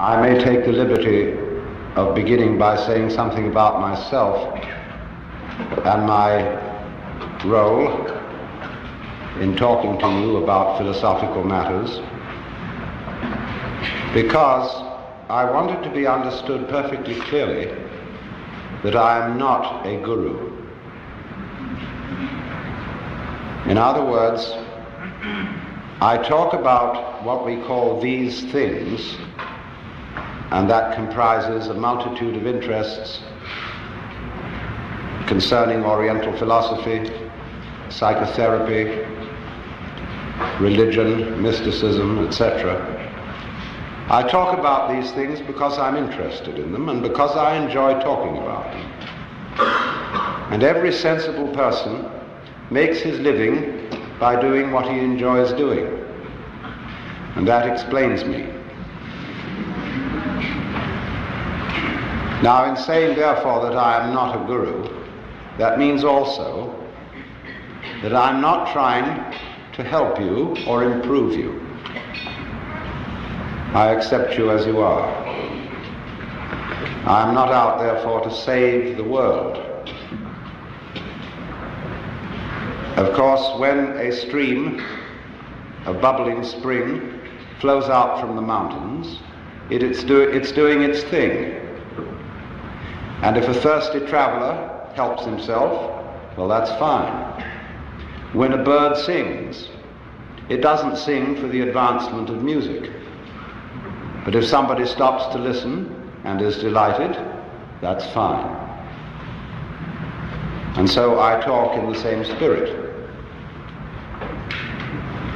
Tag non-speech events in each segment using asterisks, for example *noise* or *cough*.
I may take the liberty of beginning by saying something about myself and my role in talking to you about philosophical matters because I wanted to be understood perfectly clearly that I am not a guru. In other words, I talk about what we call these things, and that comprises a multitude of interests concerning Oriental philosophy, psychotherapy, religion, mysticism, etc. I talk about these things because I'm interested in them and because I enjoy talking about them. And every sensible person makes his living by doing what he enjoys doing. And that explains me. Now, in saying, therefore, that I am not a guru, that means also that I'm not trying to help you or improve you. I accept you as you are. I am not out, therefore, to save the world. Of course, when a stream, a bubbling spring, flows out from the mountains, it, it's, do, it's doing its thing. And if a thirsty traveler helps himself, well, that's fine. When a bird sings, it doesn't sing for the advancement of music. But if somebody stops to listen and is delighted, that's fine. And so I talk in the same spirit.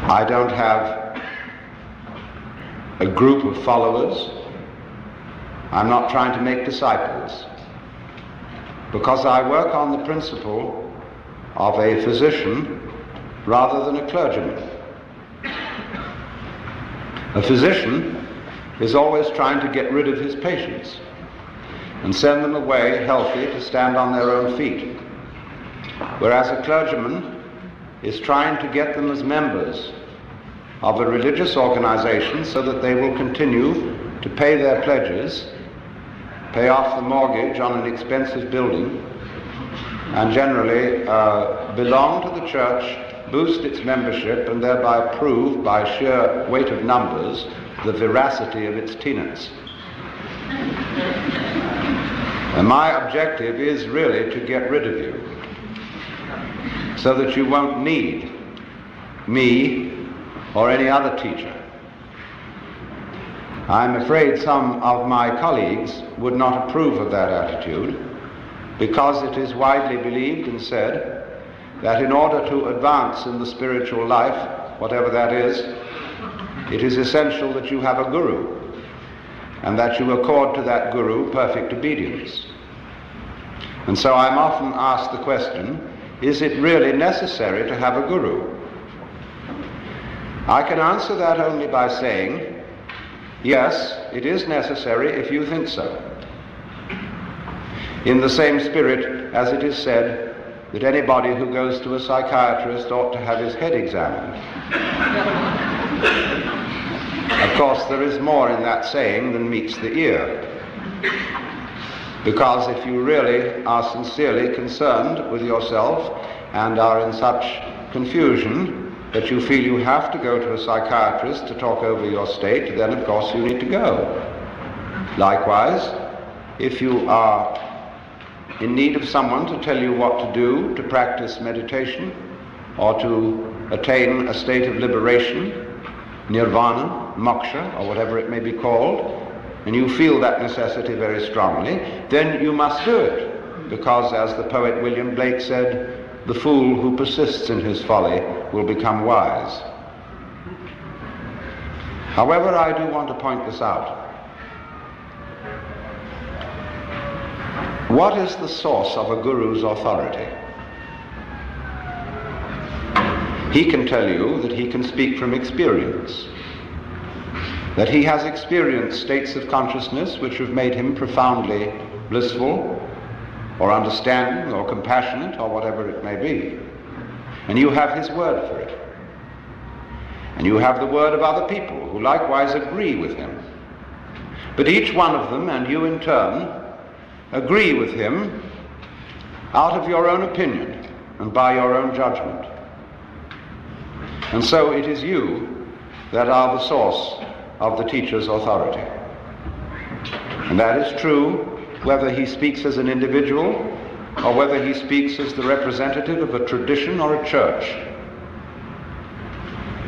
I don't have a group of followers. I'm not trying to make disciples. Because I work on the principle of a physician rather than a clergyman. A physician is always trying to get rid of his patients and send them away healthy to stand on their own feet. Whereas a clergyman is trying to get them as members of a religious organization so that they will continue to pay their pledges, pay off the mortgage on an expensive building, and generally uh, belong to the church, boost its membership, and thereby prove by sheer weight of numbers the veracity of its tenets. *laughs* And my objective is really to get rid of you so that you won't need me or any other teacher. I'm afraid some of my colleagues would not approve of that attitude because it is widely believed and said that in order to advance in the spiritual life, whatever that is, it is essential that you have a guru and that you accord to that guru perfect obedience. And so I'm often asked the question, is it really necessary to have a guru? I can answer that only by saying, yes, it is necessary if you think so. In the same spirit as it is said that anybody who goes to a psychiatrist ought to have his head examined. Of course, there is more in that saying than meets the ear. Because if you really are sincerely concerned with yourself and are in such confusion that you feel you have to go to a psychiatrist to talk over your state, then of course you need to go. Likewise, if you are in need of someone to tell you what to do to practice meditation or to attain a state of liberation, nirvana, moksha, or whatever it may be called, and you feel that necessity very strongly, then you must do it. Because, as the poet William Blake said, the fool who persists in his folly will become wise. However, I do want to point this out. What is the source of a guru's authority? He can tell you that he can speak from experience, that he has experienced states of consciousness which have made him profoundly blissful, or understanding, or compassionate, or whatever it may be. And you have his word for it. And you have the word of other people who likewise agree with him. But each one of them, and you in turn, agree with him out of your own opinion and by your own judgment. And so it is you that are the source of the teacher's authority. And that is true whether he speaks as an individual or whether he speaks as the representative of a tradition or a church.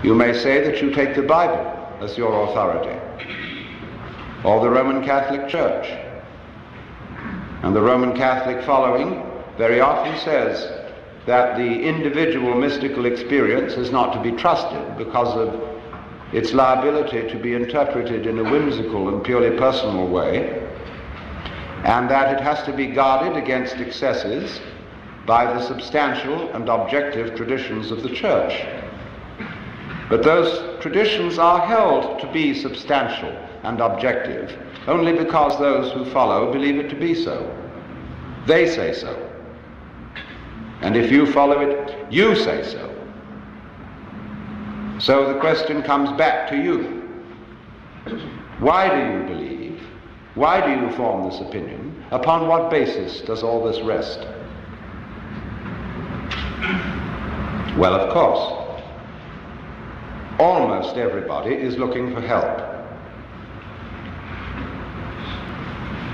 You may say that you take the Bible as your authority, or the Roman Catholic Church. And the Roman Catholic following very often says that the individual mystical experience is not to be trusted because of its liability to be interpreted in a whimsical and purely personal way, and that it has to be guarded against excesses by the substantial and objective traditions of the Church. But those traditions are held to be substantial and objective only because those who follow believe it to be so. They say so. And if you follow it, you say so. So the question comes back to you. Why do you believe? Why do you form this opinion? Upon what basis does all this rest? Well, of course, almost everybody is looking for help.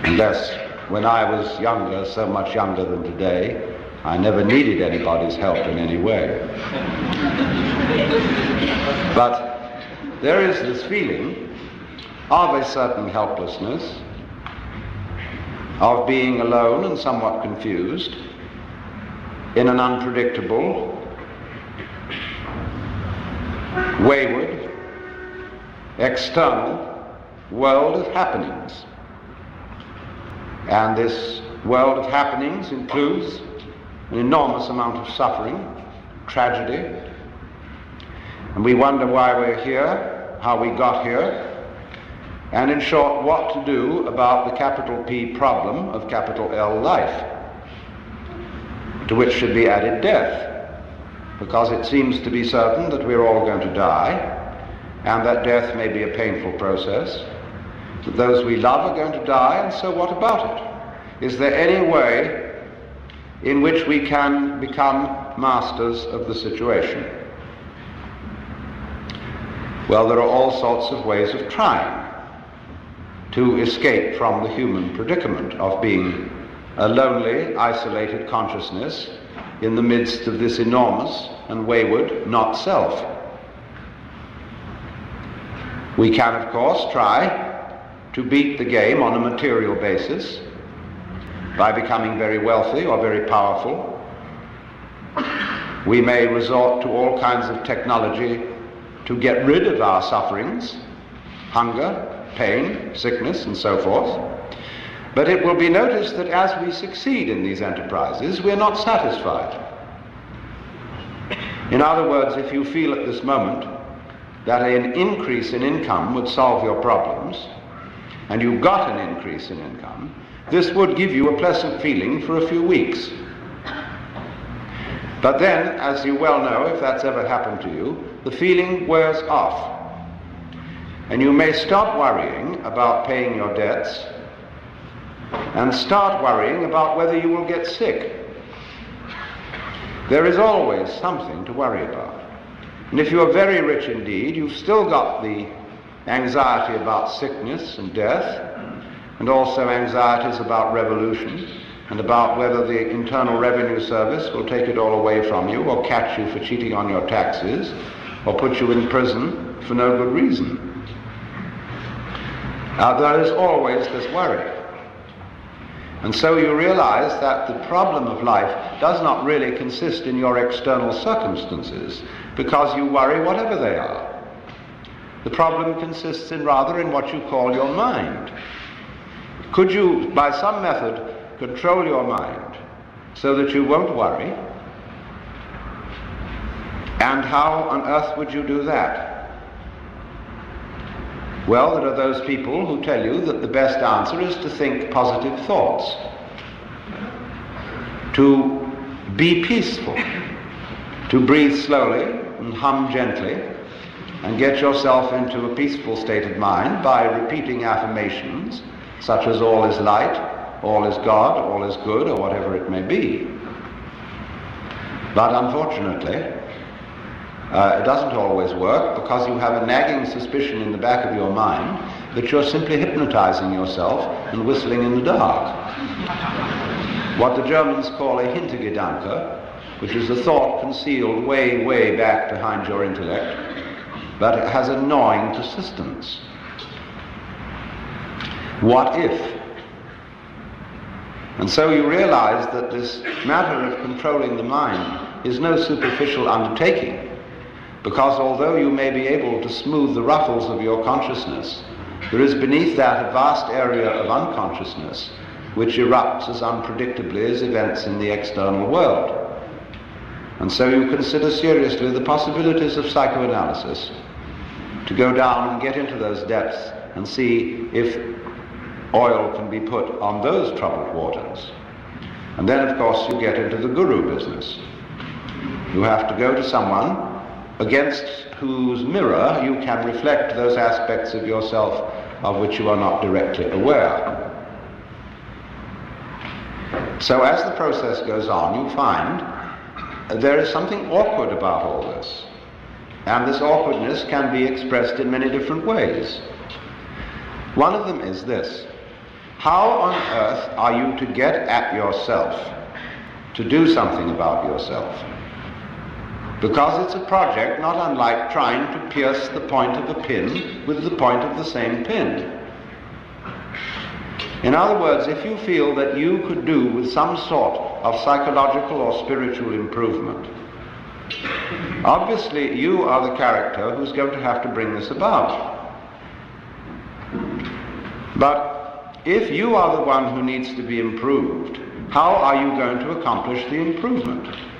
Unless, when I was younger, so much younger than today, I never needed anybody's help in any way. but there is this feeling of a certain helplessness, of being alone and somewhat confused in an unpredictable, wayward, external world of happenings. And this world of happenings includes an enormous amount of suffering, tragedy, and we wonder why we're here, how we got here, and in short, what to do about the capital P problem of capital L life, to which should be added death, because it seems to be certain that we're all going to die, and that death may be a painful process, that those we love are going to die, and so what about it? Is there any way in which we can become masters of the situation? Well, there are all sorts of ways of trying to escape from the human predicament of being a lonely, isolated consciousness in the midst of this enormous and wayward not self. We can, of course, try to beat the game on a material basis by becoming very wealthy or very powerful. We may resort to all kinds of technology to get rid of our sufferings, hunger, pain, sickness, and so forth. But it will be noticed that as we succeed in these enterprises, we're not satisfied. In other words, if you feel at this moment that an increase in income would solve your problems, and you got an increase in income, this would give you a pleasant feeling for a few weeks. But then, as you well know, if that's ever happened to you, the feeling wears off. And you may stop worrying about paying your debts and start worrying about whether you will get sick. There is always something to worry about. And if you are very rich indeed, you've still got the anxiety about sickness and death, and also anxieties about revolution and about whether the Internal Revenue Service will take it all away from you or catch you for cheating on your taxes or put you in prison for no good reason. Now, there is always this worry. And so you realize that the problem of life does not really consist in your external circumstances because you worry whatever they are. The problem consists in rather in what you call your mind. Could you, by some method, control your mind so that you won't worry? And how on earth would you do that? Well, there are those people who tell you that the best answer is to think positive thoughts, to be peaceful, to breathe slowly and hum gently, and get yourself into a peaceful state of mind by repeating affirmations such as all is light, all is God, all is good, or whatever it may be. But unfortunately, uh, it doesn't always work because you have a nagging suspicion in the back of your mind that you're simply hypnotizing yourself and whistling in the dark. what the Germans call a Hintergedanke, which is a thought concealed way, way back behind your intellect, but it has a gnawing persistence. What if? And so you realize that this matter of controlling the mind is no superficial undertaking, because although you may be able to smooth the ruffles of your consciousness, there is beneath that a vast area of unconsciousness which erupts as unpredictably as events in the external world. And so you consider seriously the possibilities of psychoanalysis to go down and get into those depths and see if oil can be put on those troubled waters. And then, of course, you get into the guru business. You have to go to someone against whose mirror you can reflect those aspects of yourself of which you are not directly aware. So as the process goes on, you find there is something awkward about all this. And this awkwardness can be expressed in many different ways. One of them is this. How on earth are you to get at yourself, to do something about yourself? Because it's a project not unlike trying to pierce the point of a pin with the point of the same pin. In other words, if you feel that you could do with some sort of psychological or spiritual improvement, obviously you are the character who's going to have to bring this about. But if you are the one who needs to be improved, how are you going to accomplish the improvement?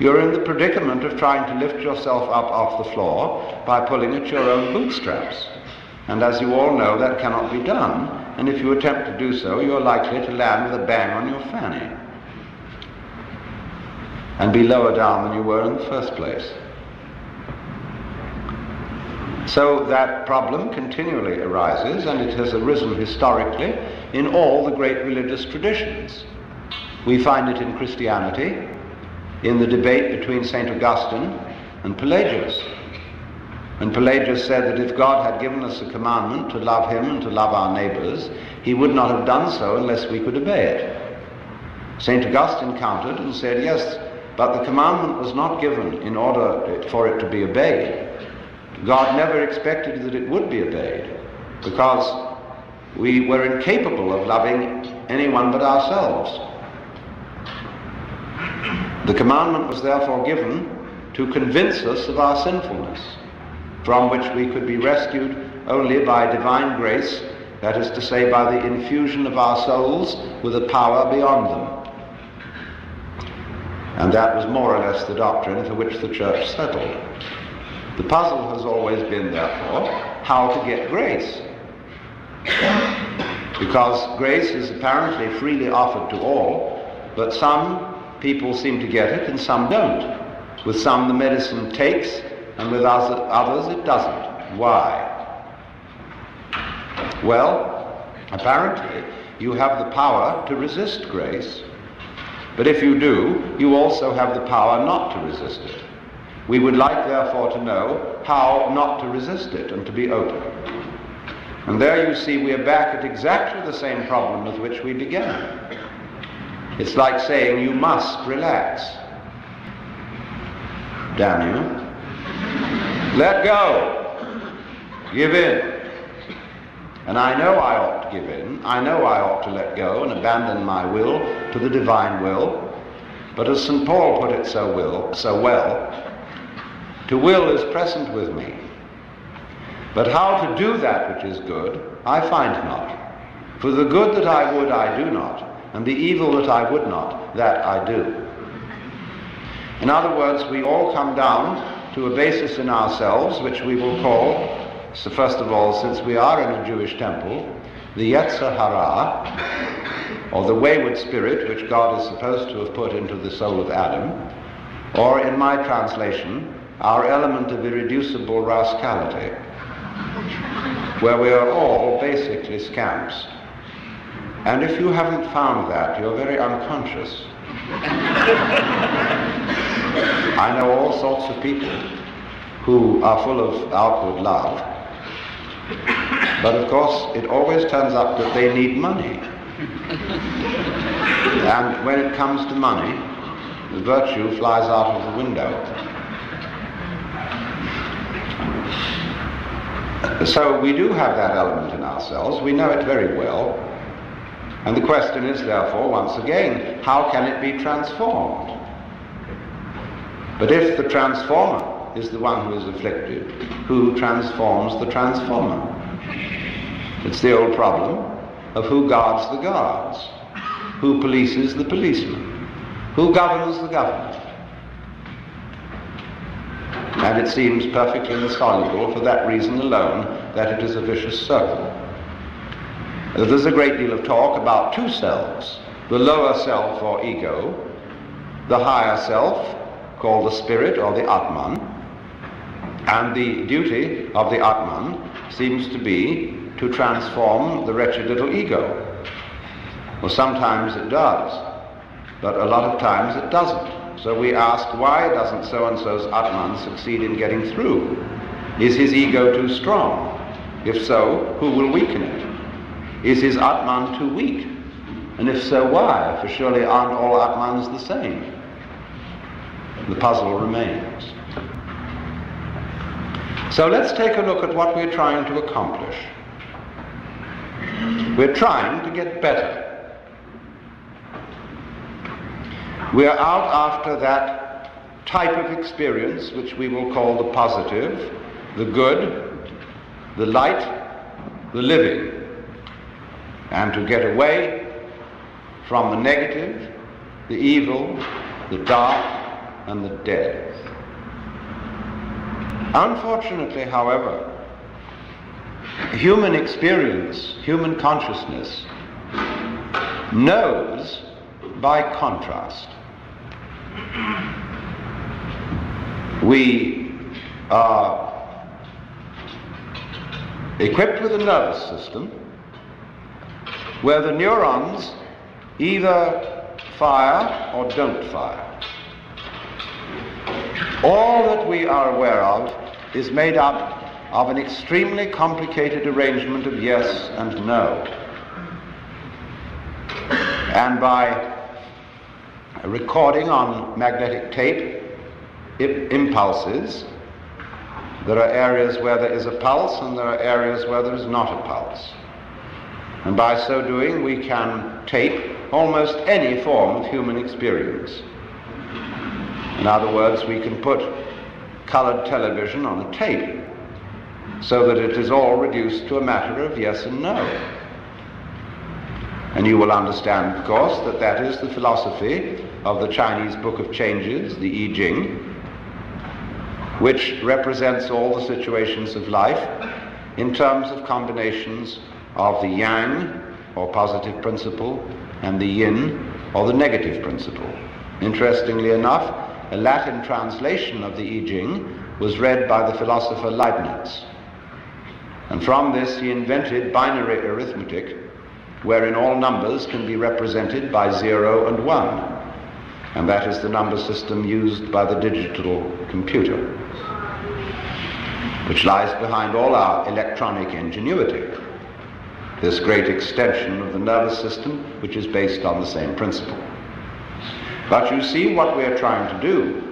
You're in the predicament of trying to lift yourself up off the floor by pulling at your own bootstraps. And as you all know, that cannot be done. And if you attempt to do so, you're likely to land with a bang on your fanny and be lower down than you were in the first place. So that problem continually arises, and it has arisen historically in all the great religious traditions. We find it in Christianity, in the debate between St. Augustine and Pelagius. And Pelagius said that if God had given us a commandment to love him and to love our neighbors, he would not have done so unless we could obey it. St. Augustine countered and said, yes, but the commandment was not given in order for it to be obeyed. God never expected that it would be obeyed because we were incapable of loving anyone but ourselves. The commandment was therefore given to convince us of our sinfulness, from which we could be rescued only by divine grace, that is to say, by the infusion of our souls with a power beyond them. And that was more or less the doctrine for which the church settled. The puzzle has always been, therefore, how to get grace. Because grace is apparently freely offered to all, but some people seem to get it and some don't. With some the medicine takes, and with others it doesn't. Why? Well, apparently you have the power to resist grace, but if you do, you also have the power not to resist it. We would like, therefore, to know how not to resist it and to be open. And there you see we are back at exactly the same problem with which we began. It's like saying you must relax. Damn you. Let go. Give in. And I know I ought to give in. I know I ought to let go and abandon my will to the divine will. But as St. Paul put it so, will, so well, to will is present with me. But how to do that which is good, I find not. For the good that I would, I do not, and the evil that I would not, that I do. In other words, we all come down to a basis in ourselves, which we will call, so first of all, since we are in a Jewish temple, the Yetzer Hara, or the wayward spirit which God is supposed to have put into the soul of Adam, or in my translation, our element of irreducible rascality, where we are all basically scamps. And if you haven't found that, you're very unconscious. I know all sorts of people who are full of outward love, but of course it always turns up that they need money. And when it comes to money, the virtue flies out of the window. So we do have that element in ourselves. We know it very well. And the question is, therefore, once again, how can it be transformed? But if the transformer is the one who is afflicted, who transforms the transformer? It's the old problem of who guards the guards, who polices the policeman, who governs the government. And it seems perfectly insoluble for that reason alone that it is a vicious circle. There's a great deal of talk about two selves the lower self or ego, the higher self called the spirit or the Atman, and the duty of the Atman seems to be to transform the wretched little ego. Well, sometimes it does, but a lot of times it doesn't. So we ask, why doesn't so-and-so's Atman succeed in getting through? Is his ego too strong? If so, who will weaken it? Is his Atman too weak? And if so, why? For surely aren't all Atmans the same? The puzzle remains. So let's take a look at what we're trying to accomplish. We're trying to get better. We are out after that type of experience which we will call the positive, the good, the light, the living and to get away from the negative, the evil, the dark, and the dead. Unfortunately, however, human experience, human consciousness, knows by contrast. We are equipped with a nervous system where the neurons either fire or don't fire. All that we are aware of is made up of an extremely complicated arrangement of yes and no. And by recording on magnetic tape impulses, there are areas where there is a pulse and there are areas where there is not a pulse. And by so doing, we can tape almost any form of human experience. In other words, we can put colored television on a tape so that it is all reduced to a matter of yes and no. And you will understand, of course, that that is the philosophy of the Chinese Book of Changes, the I Ching, which represents all the situations of life in terms of combinations of the yang, or positive principle, and the yin, or the negative principle. Interestingly enough, a Latin translation of the I Ching was read by the philosopher Leibniz. And from this he invented binary arithmetic, wherein all numbers can be represented by 0 and 1. And that is the number system used by the digital computer, which lies behind all our electronic ingenuity this great extension of the nervous system, which is based on the same principle. But you see what we are trying to do.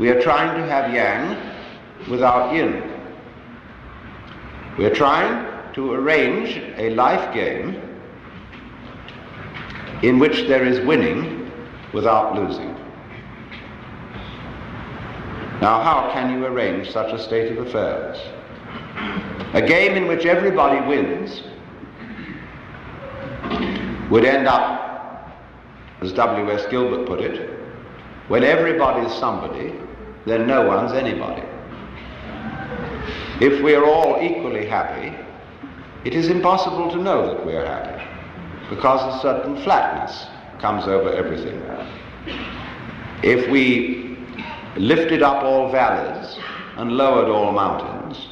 We are trying to have yang without yin. We are trying to arrange a life game in which there is winning without losing. Now, how can you arrange such a state of affairs? A game in which everybody wins would end up, as W.S. Gilbert put it, when everybody's somebody, then no one's anybody. If we're all equally happy, it is impossible to know that we're happy because a certain flatness comes over everything. If we lifted up all valleys and lowered all mountains,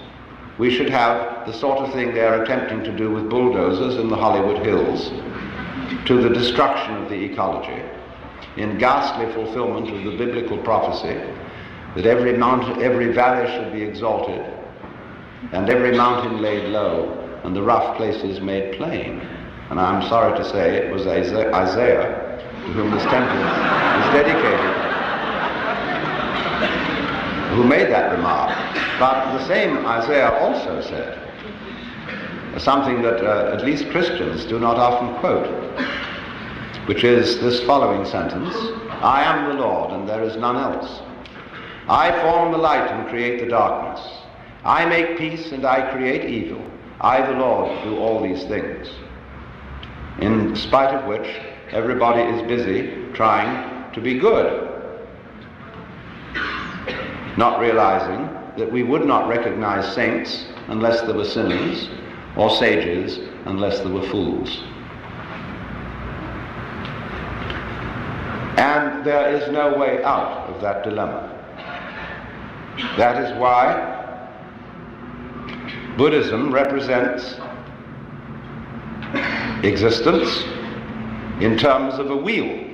we should have the sort of thing they're attempting to do with bulldozers in the Hollywood Hills to the destruction of the ecology in ghastly fulfillment of the biblical prophecy that every mountain, every valley should be exalted and every mountain laid low and the rough places made plain. And I'm sorry to say it was Isaiah to whom this temple is dedicated who made that remark. But the same Isaiah also said something that uh, at least Christians do not often quote, which is this following sentence I am the Lord, and there is none else. I form the light and create the darkness. I make peace and I create evil. I, the Lord, do all these things. In spite of which, everybody is busy trying to be good, not realizing that we would not recognize saints unless there were sinners, or sages unless there were fools. And there is no way out of that dilemma. That is why Buddhism represents existence in terms of a wheel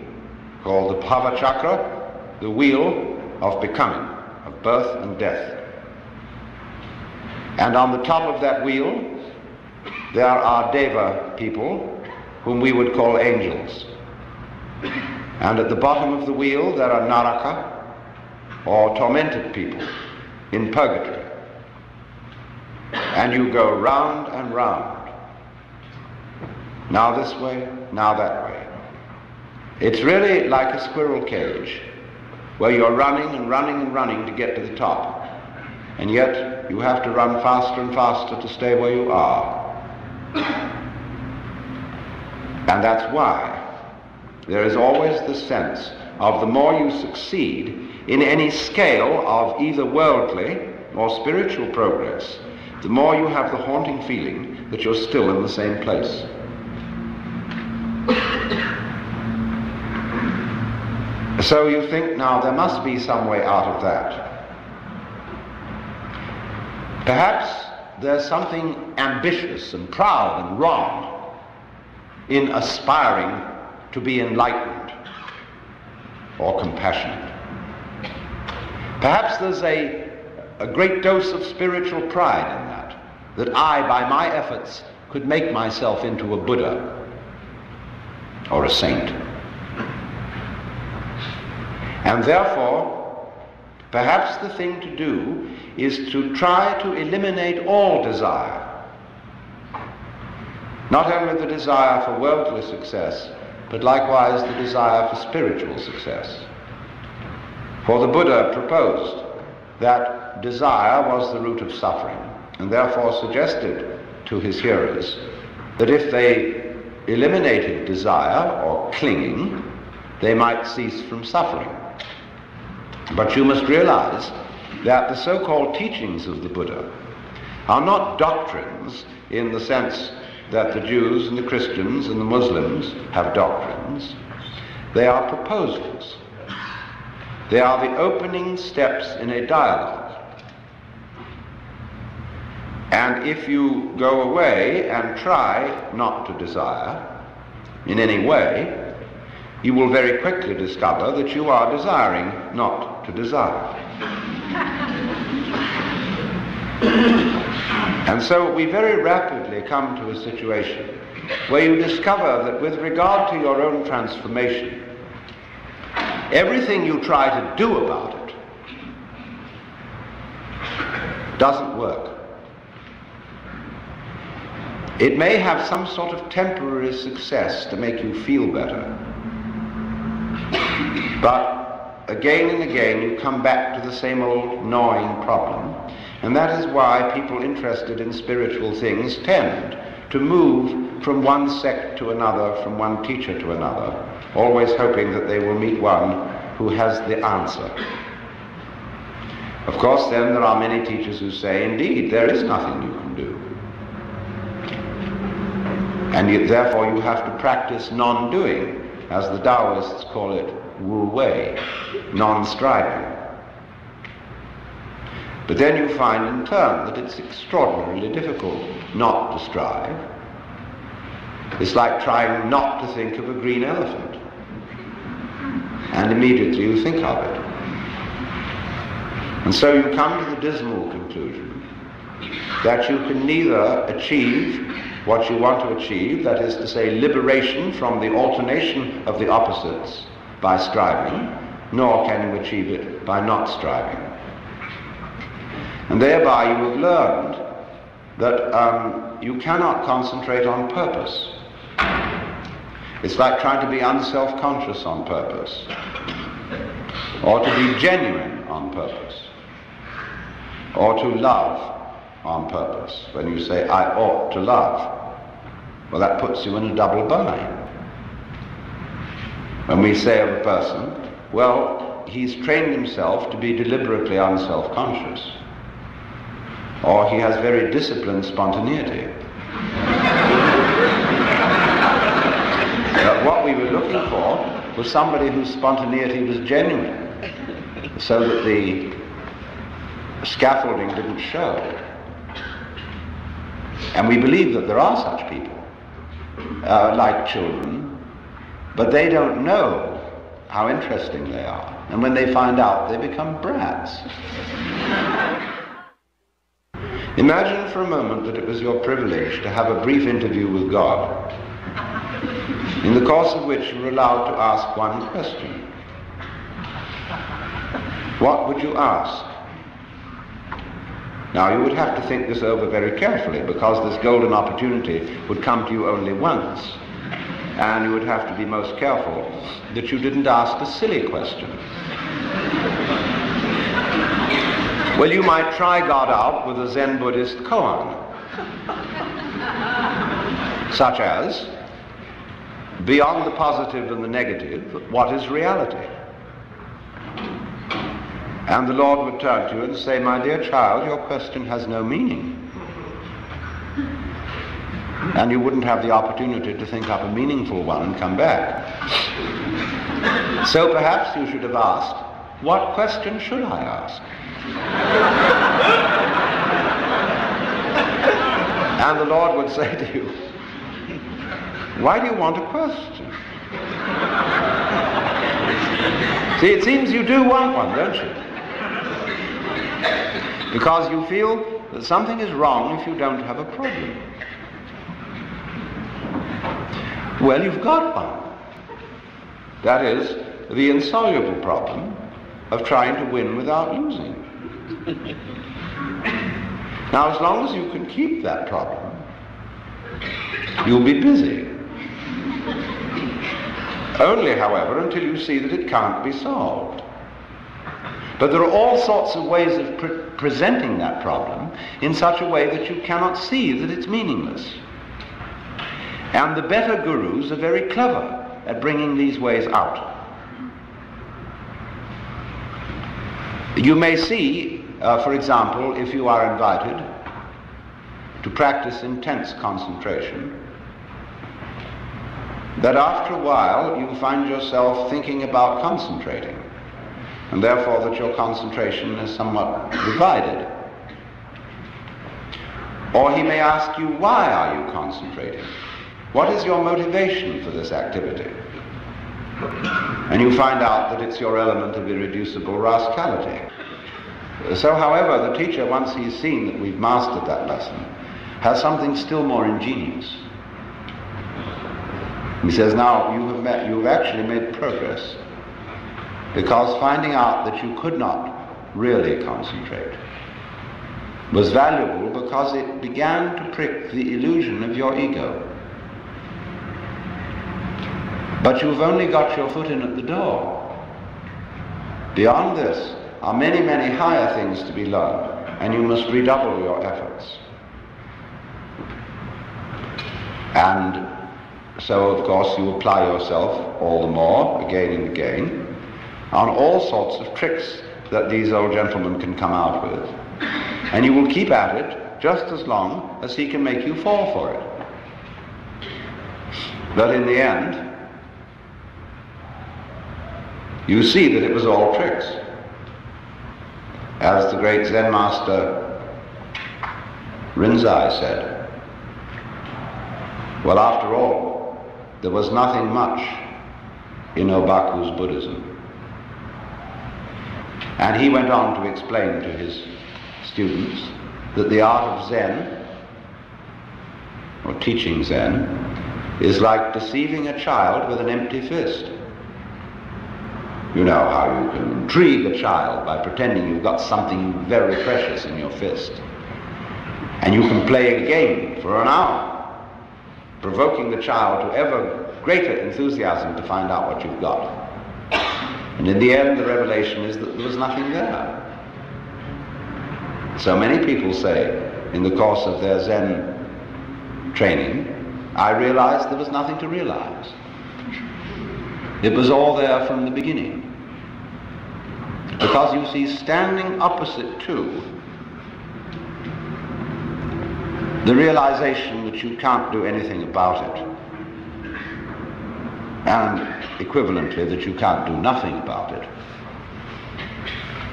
called the Bhava Chakra, the wheel of becoming, of birth and death. And on the top of that wheel, there are Deva people, whom we would call angels. And at the bottom of the wheel, there are Naraka, or tormented people in purgatory. And you go round and round. Now this way, now that way. It's really like a squirrel cage, where you're running and running and running to get to the top. And yet you have to run faster and faster to stay where you are. And that's why there is always the sense of the more you succeed in any scale of either worldly or spiritual progress, the more you have the haunting feeling that you're still in the same place. So you think now there must be some way out of that. Perhaps there's something ambitious and proud and wrong in aspiring to be enlightened or compassionate. Perhaps there's a, a great dose of spiritual pride in that, that I, by my efforts, could make myself into a Buddha or a saint. And therefore, Perhaps the thing to do is to try to eliminate all desire. Not only the desire for worldly success, but likewise the desire for spiritual success. For the Buddha proposed that desire was the root of suffering, and therefore suggested to his hearers that if they eliminated desire or clinging, they might cease from suffering. But you must realize that the so-called teachings of the Buddha are not doctrines in the sense that the Jews and the Christians and the Muslims have doctrines. They are proposals. They are the opening steps in a dialogue. And if you go away and try not to desire in any way, you will very quickly discover that you are desiring not to desire. *coughs* and so we very rapidly come to a situation where you discover that with regard to your own transformation, everything you try to do about it doesn't work. It may have some sort of temporary success to make you feel better. But again and again you come back to the same old gnawing problem. And that is why people interested in spiritual things tend to move from one sect to another, from one teacher to another, always hoping that they will meet one who has the answer. Of course, then there are many teachers who say, indeed, there is nothing you can do. And yet, therefore, you have to practice non-doing, as the Taoists call it, wu wei, non-striving. But then you find in turn that it's extraordinarily difficult not to strive. It's like trying not to think of a green elephant. And immediately you think of it. And so you come to the dismal conclusion that you can neither achieve what you want to achieve, that is to say, liberation from the alternation of the opposites by striving, nor can you achieve it by not striving. And thereby you have learned that um, you cannot concentrate on purpose. It's like trying to be unself-conscious on purpose, or to be genuine on purpose, or to love on purpose. When you say, I ought to love, well, that puts you in a double bind. When we say of a person, well, he's trained himself to be deliberately unself-conscious, or he has very disciplined spontaneity. but what we were looking for was somebody whose spontaneity was genuine, so that the scaffolding didn't show. And we believe that there are such people, uh, like children, but they don't know how interesting they are. And when they find out, they become brats. *laughs* Imagine for a moment that it was your privilege to have a brief interview with God, in the course of which you were allowed to ask one question. What would you ask? Now, you would have to think this over very carefully because this golden opportunity would come to you only once. And you would have to be most careful that you didn't ask a silly question. well, you might try God out with a Zen Buddhist koan, such as, beyond the positive and the negative, what is reality? And the Lord would turn to you and say, My dear child, your question has no meaning. And you wouldn't have the opportunity to think up a meaningful one and come back. So perhaps you should have asked, What question should I ask? and the Lord would say to you, Why do you want a question? See, it seems you do want one, don't you? Because you feel that something is wrong if you don't have a problem. Well, you've got one. That is the insoluble problem of trying to win without losing. now, as long as you can keep that problem, you'll be busy. Only, however, until you see that it can't be solved. But there are all sorts of ways of pre- presenting that problem in such a way that you cannot see that it's meaningless. And the better gurus are very clever at bringing these ways out. You may see, uh, for example, if you are invited to practice intense concentration, that after a while you find yourself thinking about concentrating and therefore that your concentration is somewhat divided. Or he may ask you, why are you concentrating? What is your motivation for this activity? And you find out that it's your element of irreducible rascality. So, however, the teacher, once he's seen that we've mastered that lesson, has something still more ingenious. He says, now you have, met, you have actually made progress because finding out that you could not really concentrate was valuable because it began to prick the illusion of your ego. But you've only got your foot in at the door. Beyond this are many, many higher things to be learned, and you must redouble your efforts. And so, of course, you apply yourself all the more, again and again, on all sorts of tricks that these old gentlemen can come out with. And you will keep at it just as long as he can make you fall for it. But in the end, you see that it was all tricks. As the great Zen master Rinzai said, well, after all, there was nothing much in Obaku's Buddhism. And he went on to explain to his students that the art of Zen, or teaching Zen, is like deceiving a child with an empty fist. You know how you can intrigue a child by pretending you've got something very precious in your fist. And you can play a game for an hour, provoking the child to ever greater enthusiasm to find out what you've got. And in the end, the revelation is that there was nothing there. So many people say in the course of their Zen training, I realized there was nothing to realize. It was all there from the beginning. Because you see, standing opposite to the realization that you can't do anything about it, and equivalently that you can't do nothing about it,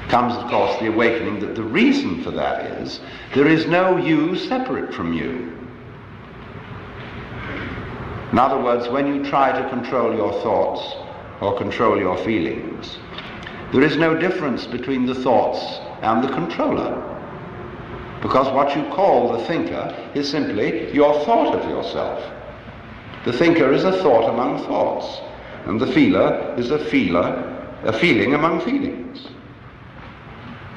comes, of course, the awakening that the reason for that is there is no you separate from you. In other words, when you try to control your thoughts or control your feelings, there is no difference between the thoughts and the controller. Because what you call the thinker is simply your thought of yourself. The thinker is a thought among thoughts, and the feeler is a feeler, a feeling among feelings.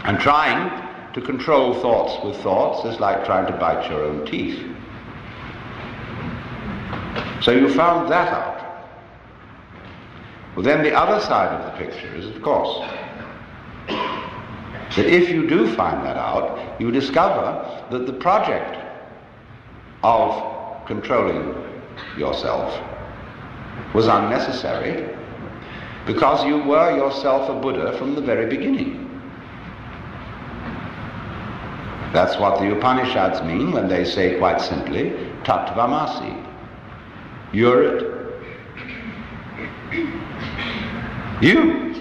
And trying to control thoughts with thoughts is like trying to bite your own teeth. So you found that out. Well, then the other side of the picture is, of course, that if you do find that out, you discover that the project of controlling yourself was unnecessary because you were yourself a Buddha from the very beginning. That's what the Upanishads mean when they say quite simply, Tattvamasi. You're it. You,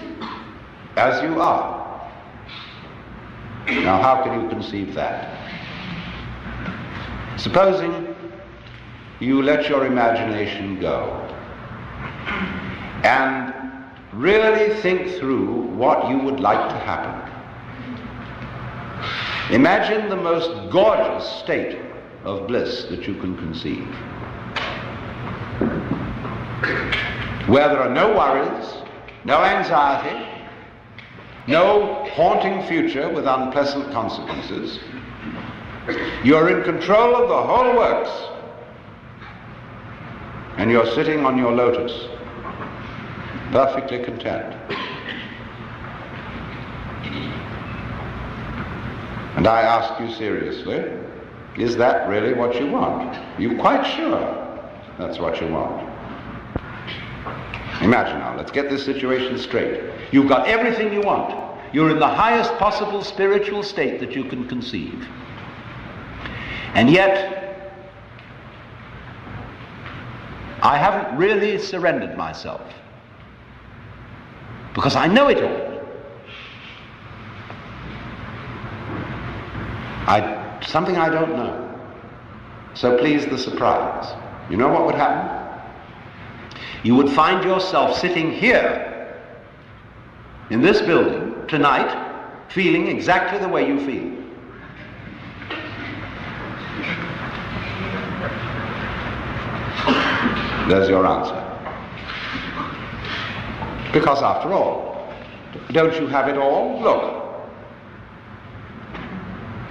as you are. Now, how can you conceive that? Supposing you let your imagination go and really think through what you would like to happen. Imagine the most gorgeous state of bliss that you can conceive. Where there are no worries, no anxiety, no haunting future with unpleasant consequences. You're in control of the whole works and you're sitting on your lotus, perfectly content. And I ask you seriously, is that really what you want? Are You quite sure that's what you want? Imagine now, let's get this situation straight. You've got everything you want. You're in the highest possible spiritual state that you can conceive. And yet, I haven't really surrendered myself. Because I know it all. I, something I don't know. So please the surprise. You know what would happen? You would find yourself sitting here in this building tonight feeling exactly the way you feel. There's your answer. Because after all, don't you have it all? Look.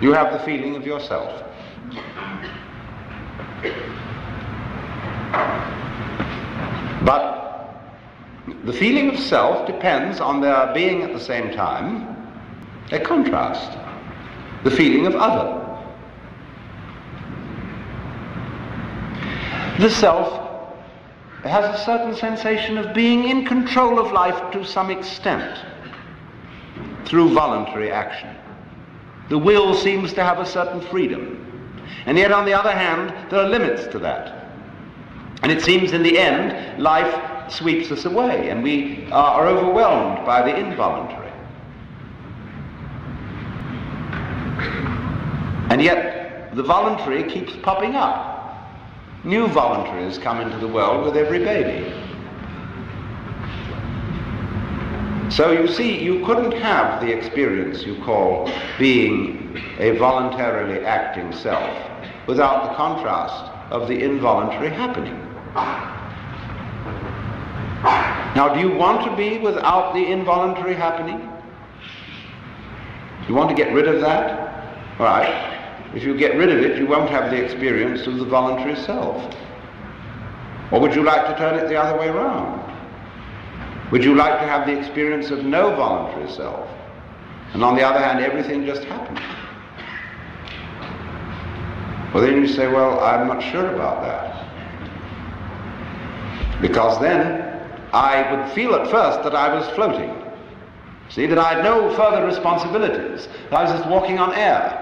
You have the feeling of yourself. But the feeling of self depends on there being at the same time a contrast, the feeling of other. The self has a certain sensation of being in control of life to some extent through voluntary action. The will seems to have a certain freedom. And yet, on the other hand, there are limits to that. And it seems in the end, life sweeps us away and we are overwhelmed by the involuntary. And yet the voluntary keeps popping up. New voluntaries come into the world with every baby. So you see, you couldn't have the experience you call being a voluntarily acting self without the contrast of the involuntary happening. Now, do you want to be without the involuntary happening? You want to get rid of that? All right. If you get rid of it, you won't have the experience of the voluntary self. Or would you like to turn it the other way around? Would you like to have the experience of no voluntary self? And on the other hand, everything just happens. Well, then you say, well, I'm not sure about that. Because then I would feel at first that I was floating. See, that I had no further responsibilities. that I was just walking on air.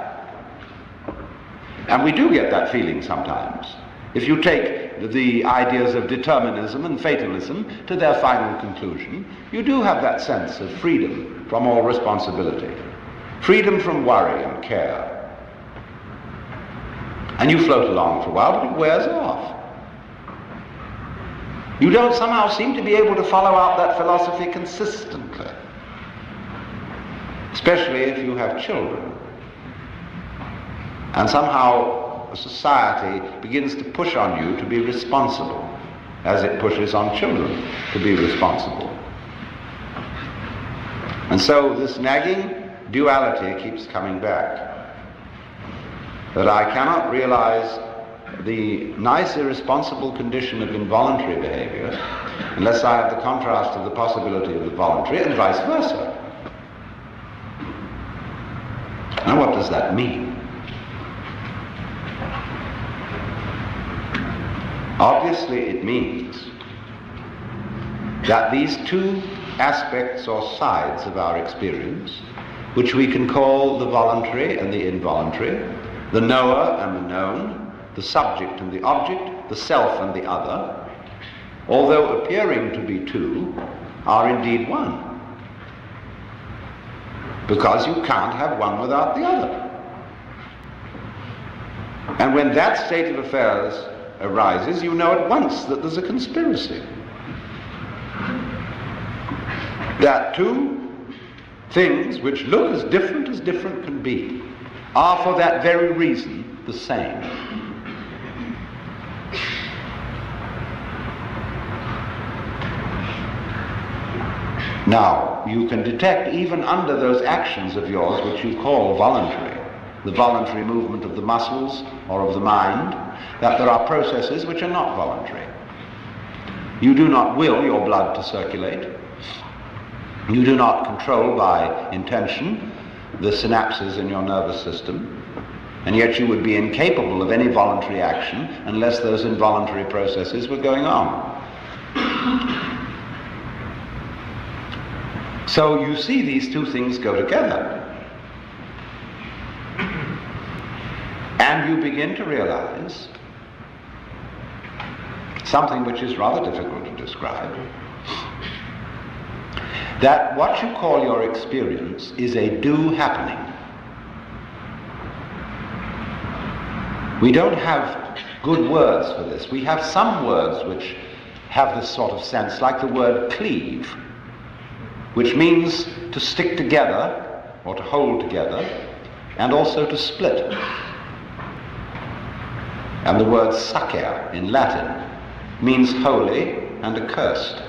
And we do get that feeling sometimes. If you take the ideas of determinism and fatalism to their final conclusion, you do have that sense of freedom from all responsibility, freedom from worry and care. And you float along for a while, but it wears off. You don't somehow seem to be able to follow out that philosophy consistently, especially if you have children. And somehow a society begins to push on you to be responsible, as it pushes on children to be responsible. And so this nagging duality keeps coming back. That I cannot realize the nice irresponsible condition of involuntary behavior unless I have the contrast of the possibility of the voluntary and vice versa. Now what does that mean? Obviously, it means that these two aspects or sides of our experience, which we can call the voluntary and the involuntary, the knower and the known, the subject and the object, the self and the other, although appearing to be two, are indeed one. Because you can't have one without the other. And when that state of affairs arises, you know at once that there's a conspiracy. That two things which look as different as different can be are for that very reason the same. Now, you can detect even under those actions of yours which you call voluntary, the voluntary movement of the muscles or of the mind, that there are processes which are not voluntary. You do not will your blood to circulate. You do not control by intention the synapses in your nervous system. And yet you would be incapable of any voluntary action unless those involuntary processes were going on. So you see these two things go together. And you begin to realize something which is rather difficult to describe that what you call your experience is a do happening. We don't have good words for this. We have some words which have this sort of sense, like the word cleave, which means to stick together or to hold together, and also to split and the word sacer in Latin means holy and accursed.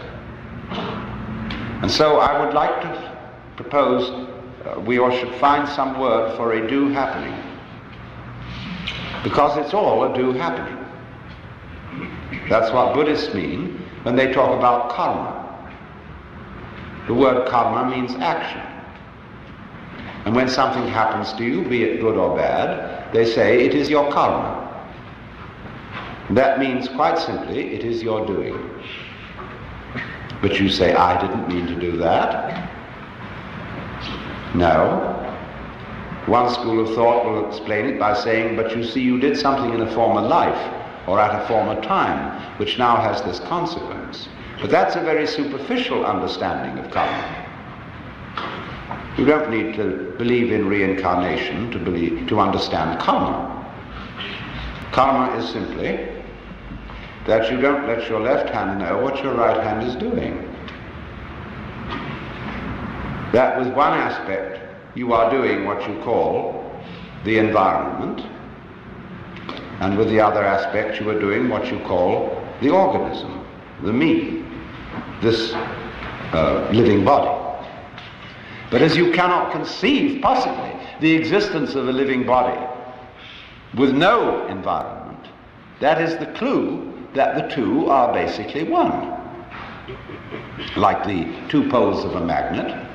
And so I would like to propose uh, we all should find some word for a do happening. Because it's all a do happening. That's what Buddhists mean when they talk about karma. The word karma means action. And when something happens to you, be it good or bad, they say it is your karma. That means quite simply, it is your doing. But you say, I didn't mean to do that. No. One school of thought will explain it by saying, but you see, you did something in a former life or at a former time, which now has this consequence. But that's a very superficial understanding of karma. You don't need to believe in reincarnation to believe to understand karma. Karma is simply that you don't let your left hand know what your right hand is doing. That with one aspect you are doing what you call the environment, and with the other aspect you are doing what you call the organism, the me, this uh, living body. But as you cannot conceive possibly the existence of a living body with no environment, that is the clue that the two are basically one. Like the two poles of a magnet,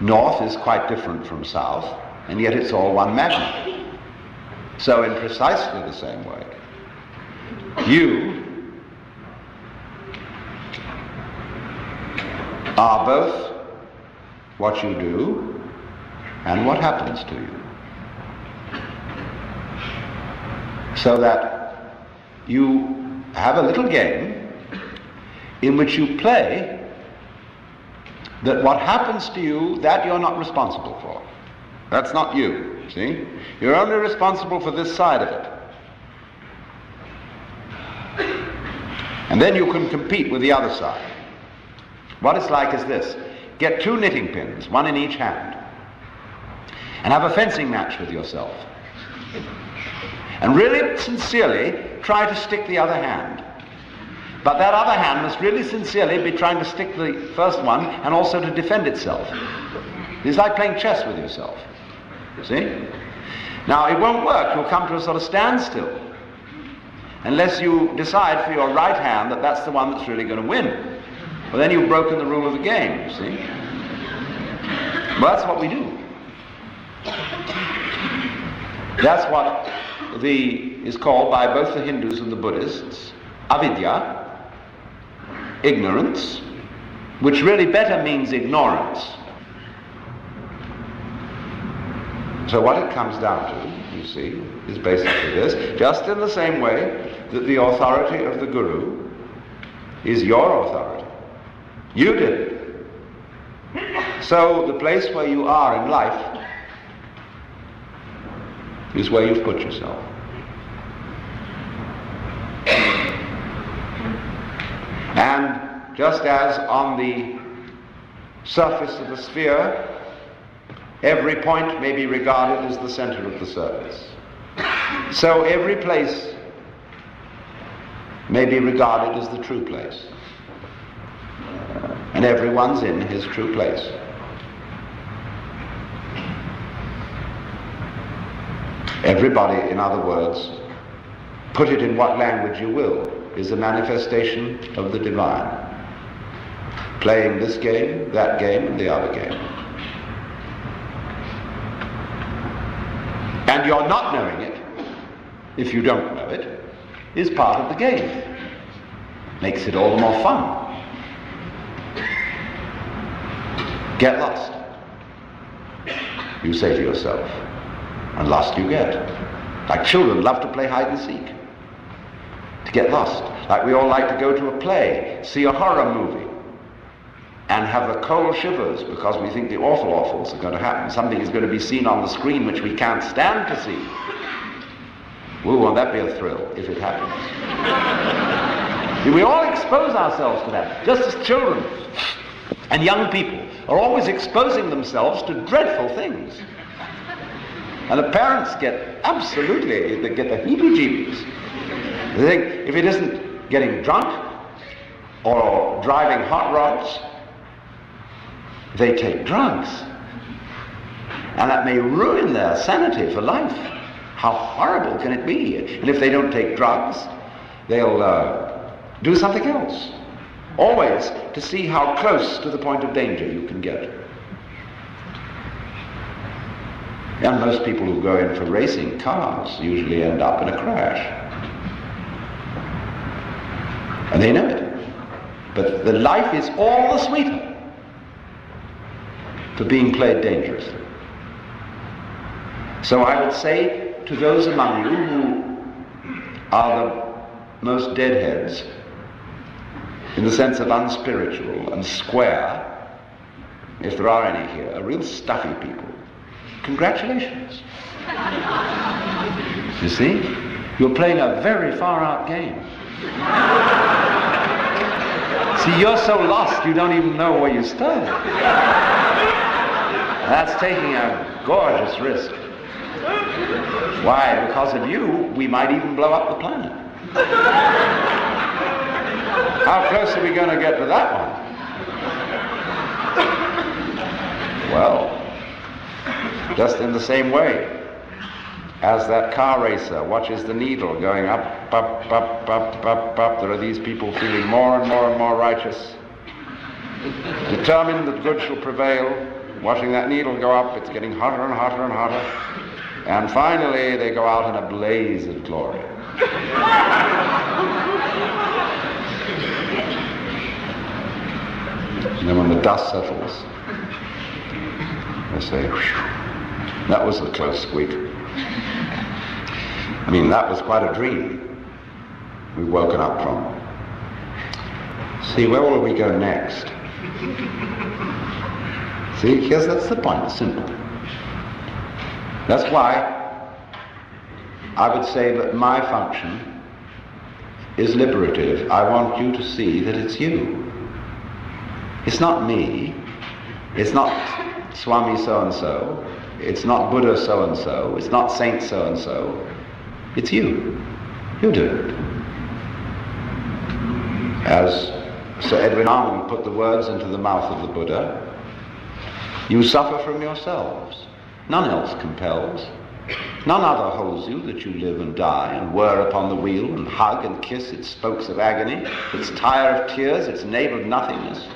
north is quite different from south, and yet it's all one magnet. So in precisely the same way, you are both what you do and what happens to you. So that you have a little game in which you play that what happens to you, that you're not responsible for. That's not you, see? You're only responsible for this side of it. And then you can compete with the other side. What it's like is this. Get two knitting pins, one in each hand, and have a fencing match with yourself. And really, sincerely, try to stick the other hand. But that other hand must really sincerely be trying to stick the first one and also to defend itself. It's like playing chess with yourself. You see? Now, it won't work. You'll come to a sort of standstill unless you decide for your right hand that that's the one that's really going to win. Well, then you've broken the rule of the game, you see? Well, that's what we do. That's what the is called by both the Hindus and the Buddhists avidya, ignorance, which really better means ignorance. So what it comes down to, you see, is basically this, just in the same way that the authority of the Guru is your authority. You did. So the place where you are in life is where you've put yourself. And just as on the surface of the sphere, every point may be regarded as the center of the surface. So every place may be regarded as the true place and everyone's in his true place. Everybody, in other words, put it in what language you will, is a manifestation of the divine. Playing this game, that game, and the other game. And you're not knowing it, if you don't know it, is part of the game. Makes it all the more fun. Get lost. You say to yourself, and lost you get. Like children love to play hide and seek. To get lost. Like we all like to go to a play, see a horror movie, and have the cold shivers because we think the awful awfuls are going to happen. Something is going to be seen on the screen which we can't stand to see. Ooh, won't that be a thrill if it happens? *laughs* we all expose ourselves to that, just as children and young people are always exposing themselves to dreadful things. And the parents get absolutely, they get the heebie-jeebies. They think if it isn't getting drunk or driving hot rods, they take drugs. And that may ruin their sanity for life. How horrible can it be? And if they don't take drugs, they'll uh, do something else. Always to see how close to the point of danger you can get. And most people who go in for racing cars usually end up in a crash. And they know it. But the life is all the sweeter for being played dangerously. So I would say to those among you who are the most deadheads, in the sense of unspiritual and square, if there are any here, are real stuffy people. Congratulations. You see? You're playing a very far out game. See, you're so lost you don't even know where you started. That's taking a gorgeous risk. Why? Because of you, we might even blow up the planet. How close are we going to get to that one? Well, just in the same way as that car racer watches the needle going up, up, up, up, up, up. There are these people feeling more and more and more righteous, determined that good shall prevail, watching that needle go up. It's getting hotter and hotter and hotter. And finally, they go out in a blaze of glory. And then when the dust settles, they say, that was a close squeak. I mean, that was quite a dream we've woken up from. See, where will we go next? See, here's that's the point, it's simple. That's why I would say that my function is liberative. I want you to see that it's you. It's not me. It's not Swami so and so. It's not Buddha so and so. It's not Saint so and so. It's you. You do it. As Sir Edwin Arnold put the words into the mouth of the Buddha, you suffer from yourselves. None else compels. None other holds you that you live and die and whir upon the wheel and hug and kiss its spokes of agony, its tire of tears, its nave of nothingness.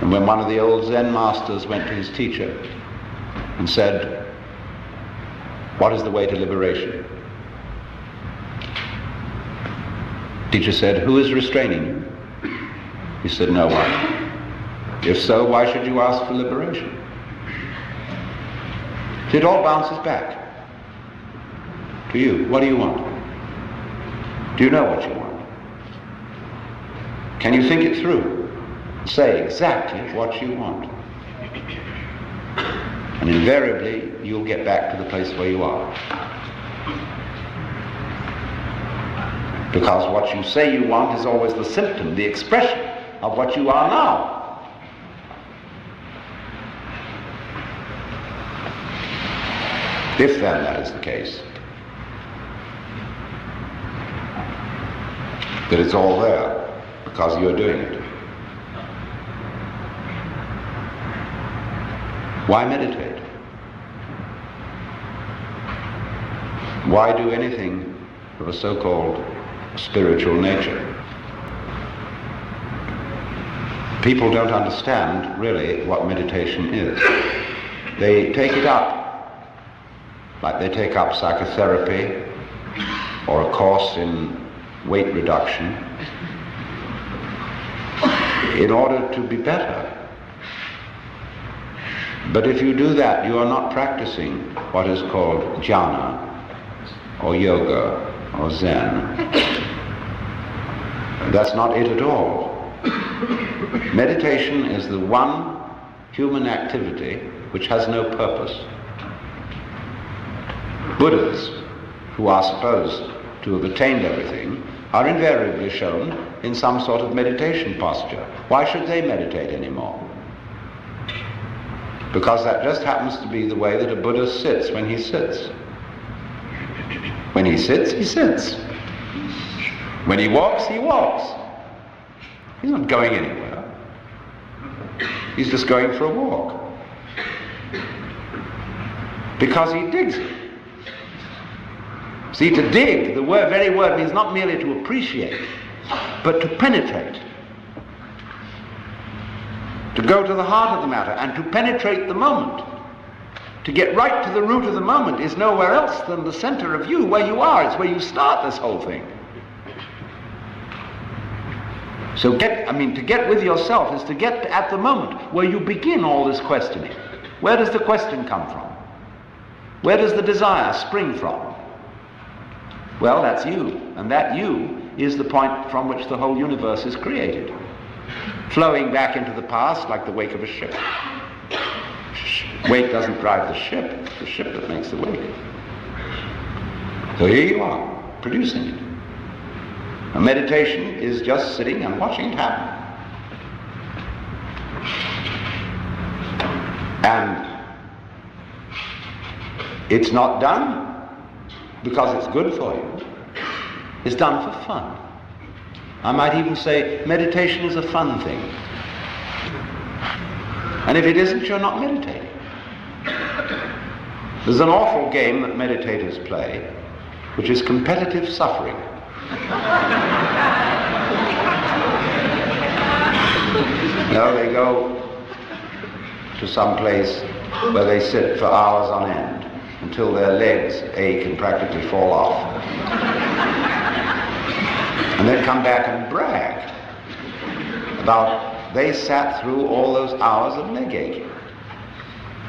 And when one of the old Zen masters went to his teacher and said, what is the way to liberation? Teacher said, Who is restraining you? He said, No one. If so, why should you ask for liberation? It all bounces back to you. What do you want? Do you know what you want? Can you think it through? Say exactly what you want. And invariably, you'll get back to the place where you are. Because what you say you want is always the symptom, the expression of what you are now. If then that is the case, that it's all there because you're doing it. Why meditate? Why do anything of a so-called spiritual nature? People don't understand really what meditation is. They take it up like they take up psychotherapy or a course in weight reduction in order to be better. But if you do that, you are not practicing what is called jhana, or yoga or Zen. That's not it at all. Meditation is the one human activity which has no purpose. Buddhas, who are supposed to have attained everything, are invariably shown in some sort of meditation posture. Why should they meditate anymore? Because that just happens to be the way that a Buddha sits when he sits. When he sits, he sits. When he walks, he walks. He's not going anywhere. He's just going for a walk. Because he digs it. See, to dig, the word, very word means not merely to appreciate, but to penetrate. To go to the heart of the matter and to penetrate the moment. To get right to the root of the moment is nowhere else than the center of you, where you are. It's where you start this whole thing. So get, I mean, to get with yourself is to get at the moment where you begin all this questioning. Where does the question come from? Where does the desire spring from? Well, that's you. And that you is the point from which the whole universe is created. Flowing back into the past like the wake of a ship. Wake doesn't drive the ship, it's the ship that makes the wake. So here you are, producing it. A meditation is just sitting and watching it happen. And it's not done because it's good for you. It's done for fun. I might even say meditation is a fun thing. And if it isn't, you're not meditating. There's an awful game that meditators play, which is competitive suffering. *laughs* no, they go to some place where they sit for hours on end until their legs ache and practically fall off. And then come back and brag about they sat through all those hours of leg aching.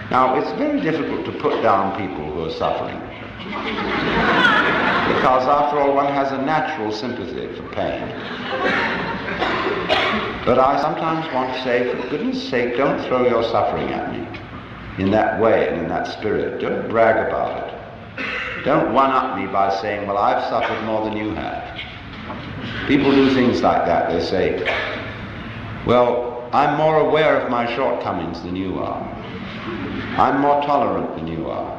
Now, it's very difficult to put down people who are suffering. because, after all, one has a natural sympathy for pain. But I sometimes want to say, for goodness sake, don't throw your suffering at me in that way and in that spirit. Don't brag about it. Don't one-up me by saying, well, I've suffered more than you have. People do things like that. They say, well, I'm more aware of my shortcomings than you are. I'm more tolerant than you are.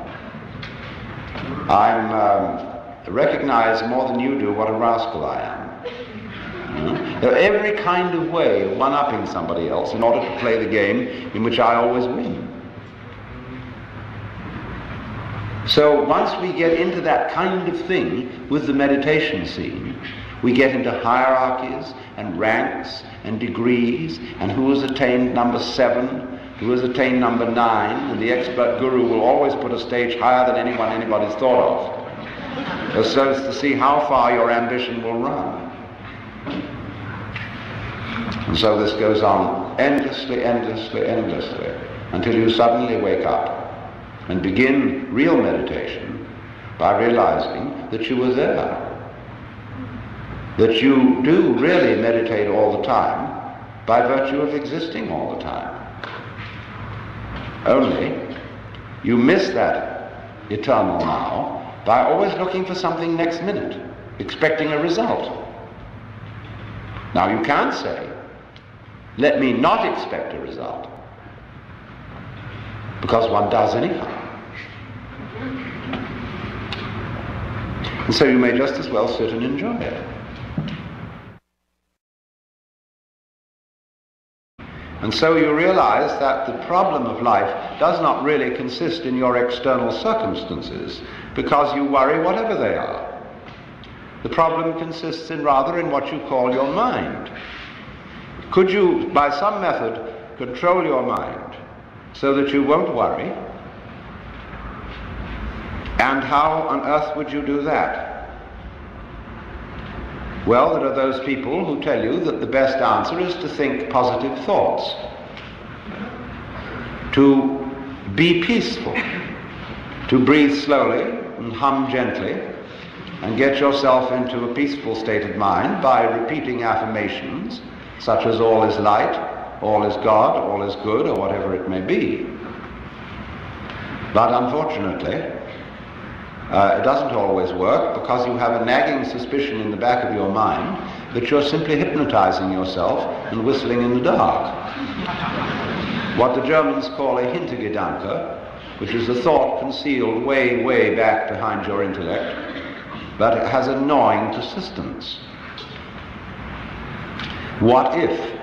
I'm um, recognize more than you do what a rascal I am. There every kind of way of one-upping somebody else in order to play the game in which I always win. So once we get into that kind of thing with the meditation scene, we get into hierarchies and ranks and degrees and who has attained number seven, who has attained number nine, and the expert guru will always put a stage higher than anyone anybody's thought of, so as to see how far your ambition will run. And so this goes on endlessly, endlessly, endlessly, until you suddenly wake up and begin real meditation by realizing that you were there. That you do really meditate all the time by virtue of existing all the time. Only you miss that eternal now by always looking for something next minute, expecting a result. Now you can't say, let me not expect a result. Because one does anyhow. And so you may just as well sit and enjoy it. And so you realize that the problem of life does not really consist in your external circumstances, because you worry whatever they are. The problem consists in rather in what you call your mind. Could you, by some method, control your mind so that you won't worry? And how on earth would you do that? Well, there are those people who tell you that the best answer is to think positive thoughts, to be peaceful, to breathe slowly and hum gently, and get yourself into a peaceful state of mind by repeating affirmations such as all is light, all is God, all is good, or whatever it may be. But unfortunately, uh, it doesn't always work because you have a nagging suspicion in the back of your mind that you're simply hypnotizing yourself and whistling in the dark. what the Germans call a Hintergedanke, which is a thought concealed way, way back behind your intellect, but it has a gnawing persistence. What if?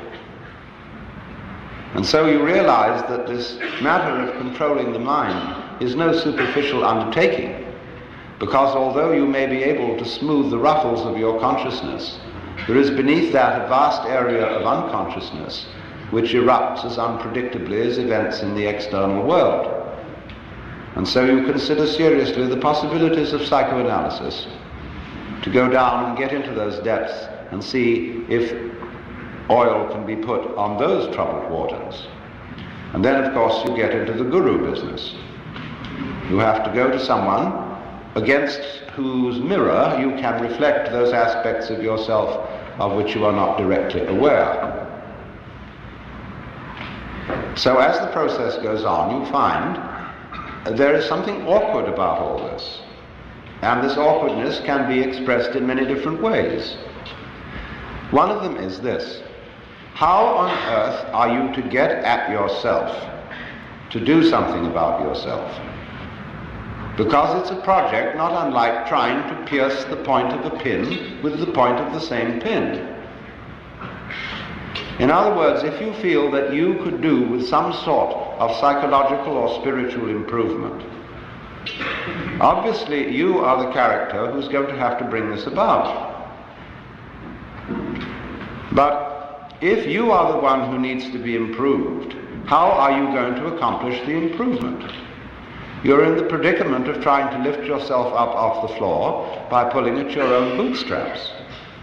And so you realize that this matter of controlling the mind is no superficial undertaking, because although you may be able to smooth the ruffles of your consciousness, there is beneath that a vast area of unconsciousness which erupts as unpredictably as events in the external world. And so you consider seriously the possibilities of psychoanalysis to go down and get into those depths and see if oil can be put on those troubled waters. And then, of course, you get into the guru business. You have to go to someone against whose mirror you can reflect those aspects of yourself of which you are not directly aware. So as the process goes on, you find there is something awkward about all this. And this awkwardness can be expressed in many different ways. One of them is this. How on earth are you to get at yourself, to do something about yourself? Because it's a project not unlike trying to pierce the point of a pin with the point of the same pin. In other words, if you feel that you could do with some sort of psychological or spiritual improvement, obviously you are the character who's going to have to bring this about. But if you are the one who needs to be improved, how are you going to accomplish the improvement? You're in the predicament of trying to lift yourself up off the floor by pulling at your own bootstraps.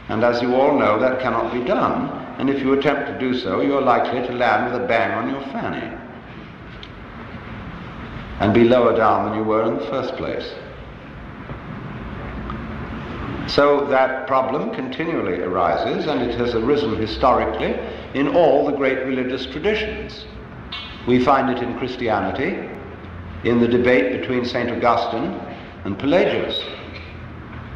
And as you all know, that cannot be done. And if you attempt to do so, you're likely to land with a bang on your fanny and be lower down than you were in the first place. So that problem continually arises, and it has arisen historically in all the great religious traditions. We find it in Christianity, in the debate between St. Augustine and Pelagius.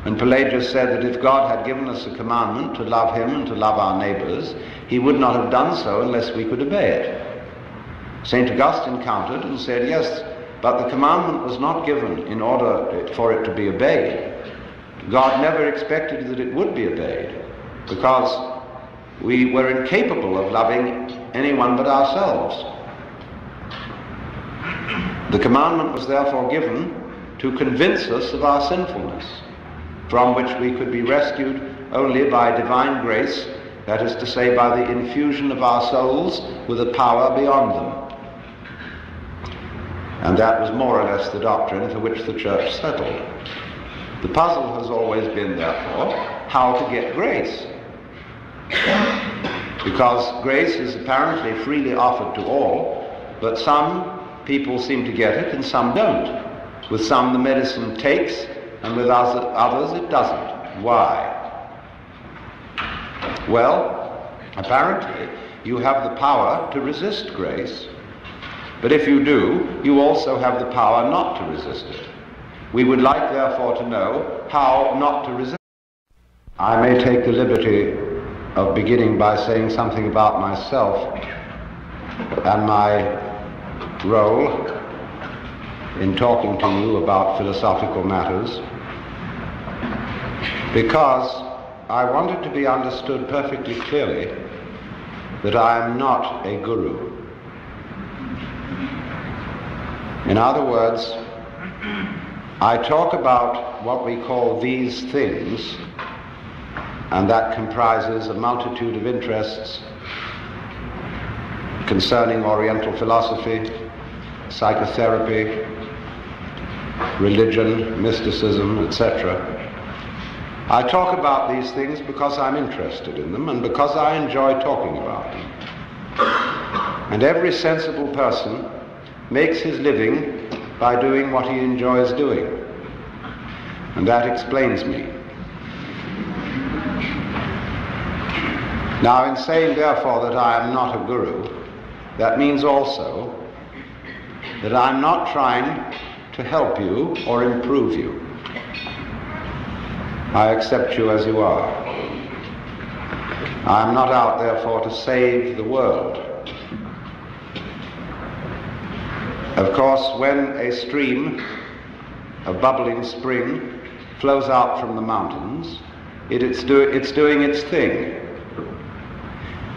And Pelagius said that if God had given us a commandment to love him and to love our neighbors, he would not have done so unless we could obey it. St. Augustine countered and said, yes, but the commandment was not given in order for it to be obeyed. God never expected that it would be obeyed because we were incapable of loving anyone but ourselves. The commandment was therefore given to convince us of our sinfulness from which we could be rescued only by divine grace, that is to say, by the infusion of our souls with a power beyond them. And that was more or less the doctrine for which the church settled. The puzzle has always been, therefore, how to get grace. Because grace is apparently freely offered to all, but some people seem to get it and some don't. With some the medicine takes and with others it doesn't. Why? Well, apparently you have the power to resist grace, but if you do, you also have the power not to resist it. We would like, therefore, to know how not to resist. I may take the liberty of beginning by saying something about myself and my role in talking to you about philosophical matters because I wanted to be understood perfectly clearly that I am not a guru. In other words, I talk about what we call these things, and that comprises a multitude of interests concerning Oriental philosophy, psychotherapy, religion, mysticism, etc. I talk about these things because I'm interested in them and because I enjoy talking about them. And every sensible person makes his living by doing what he enjoys doing. And that explains me. Now, in saying, therefore, that I am not a guru, that means also that I'm not trying to help you or improve you. I accept you as you are. I am not out, therefore, to save the world. Of course, when a stream, a bubbling spring, flows out from the mountains, it, it's, do, it's doing its thing.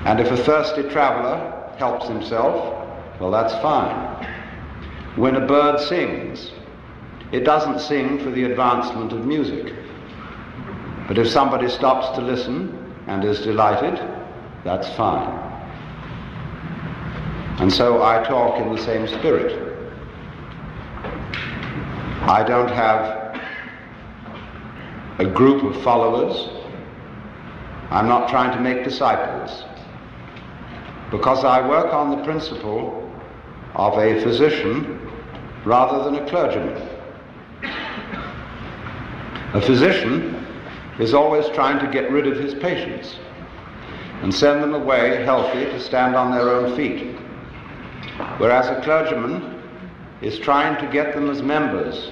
And if a thirsty traveler helps himself, well, that's fine. When a bird sings, it doesn't sing for the advancement of music. But if somebody stops to listen and is delighted, that's fine. And so I talk in the same spirit. I don't have a group of followers. I'm not trying to make disciples. Because I work on the principle of a physician rather than a clergyman. A physician is always trying to get rid of his patients and send them away healthy to stand on their own feet. Whereas a clergyman is trying to get them as members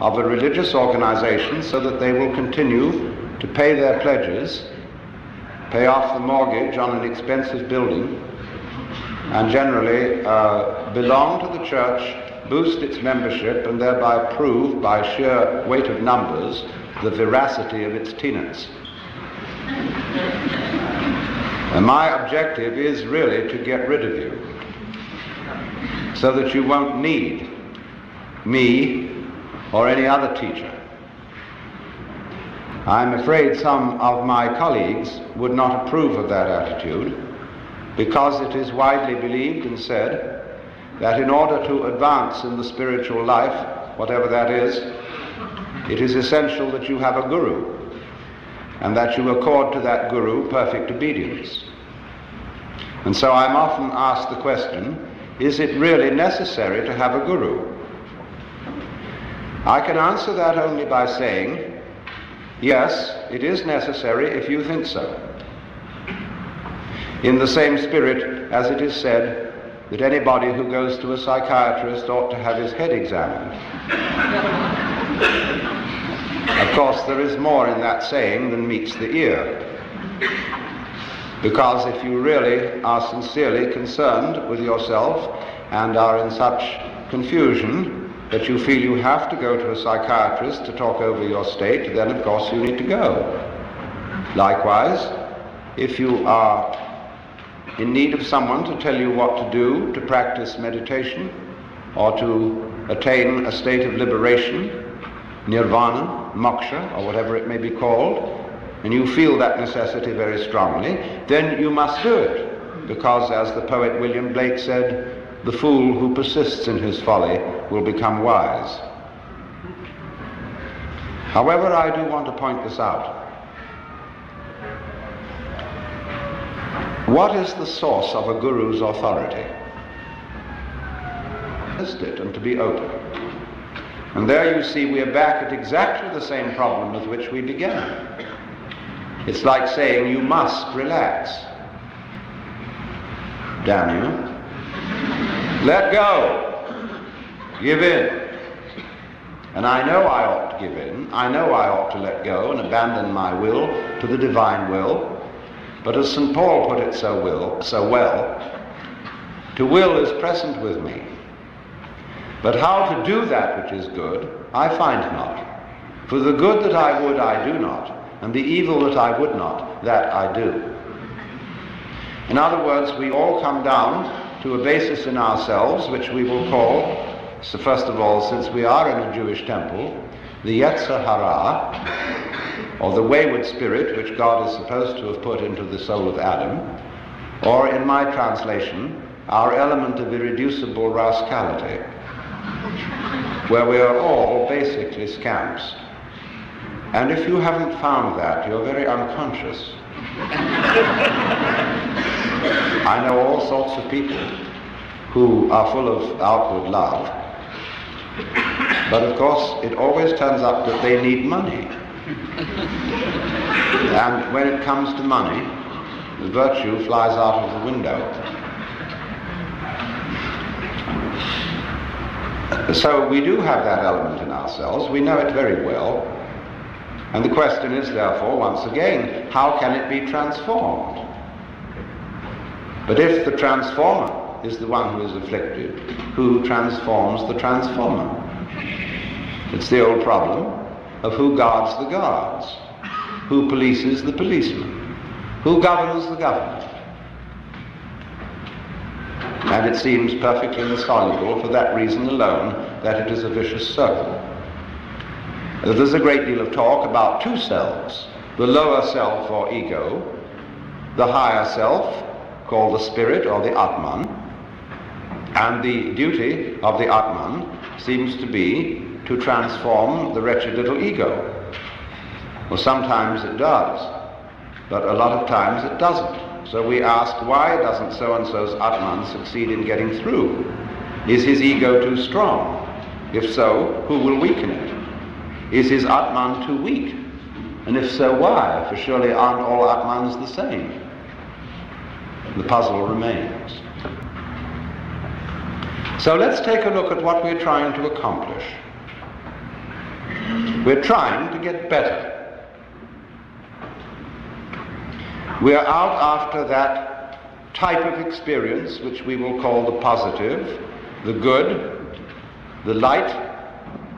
of a religious organization so that they will continue to pay their pledges, pay off the mortgage on an expensive building, and generally uh, belong to the church, boost its membership, and thereby prove by sheer weight of numbers the veracity of its tenets. *laughs* And my objective is really to get rid of you so that you won't need me or any other teacher. I'm afraid some of my colleagues would not approve of that attitude because it is widely believed and said that in order to advance in the spiritual life, whatever that is, it is essential that you have a guru and that you accord to that guru perfect obedience. And so I'm often asked the question, is it really necessary to have a guru? I can answer that only by saying, yes, it is necessary if you think so. In the same spirit as it is said that anybody who goes to a psychiatrist ought to have his head examined. of course, there is more in that saying than meets the ear. Because if you really are sincerely concerned with yourself and are in such confusion that you feel you have to go to a psychiatrist to talk over your state, then of course you need to go. Likewise, if you are in need of someone to tell you what to do to practice meditation or to attain a state of liberation, nirvana, moksha, or whatever it may be called, and you feel that necessity very strongly, then you must do it. Because as the poet William Blake said, the fool who persists in his folly will become wise. However, I do want to point this out. What is the source of a guru's authority? It and to be open. And there you see we are back at exactly the same problem with which we began. It's like saying you must relax. You. Let go. Give in. And I know I ought to give in. I know I ought to let go and abandon my will to the divine will. But as St. Paul put it so, will, so well, to will is present with me. But how to do that which is good, I find not. For the good that I would, I do not, and the evil that I would not, that I do. In other words, we all come down to a basis in ourselves, which we will call, so first of all, since we are in a Jewish temple, the Yetzer Hara, or the wayward spirit which God is supposed to have put into the soul of Adam, or in my translation, our element of irreducible rascality, where we are all basically scamps. And if you haven't found that, you're very unconscious. I know all sorts of people who are full of outward love, but of course it always turns up that they need money. and when it comes to money, the virtue flies out of the window. So we do have that element in ourselves, we know it very well, and the question is therefore, once again, how can it be transformed? But if the transformer is the one who is afflicted, who transforms the transformer? It's the old problem of who guards the guards, who polices the policeman, who governs the government. And it seems perfectly insoluble for that reason alone that it is a vicious circle. There's a great deal of talk about two selves, the lower self or ego, the higher self called the spirit or the Atman. And the duty of the Atman seems to be to transform the wretched little ego. Well, sometimes it does, but a lot of times it doesn't. So we ask, why doesn't so-and-so's Atman succeed in getting through? Is his ego too strong? If so, who will weaken it? Is his Atman too weak? And if so, why? For surely aren't all Atmans the same? the puzzle remains. So let's take a look at what we're trying to accomplish. We're trying to get better. We are out after that type of experience which we will call the positive, the good, the light,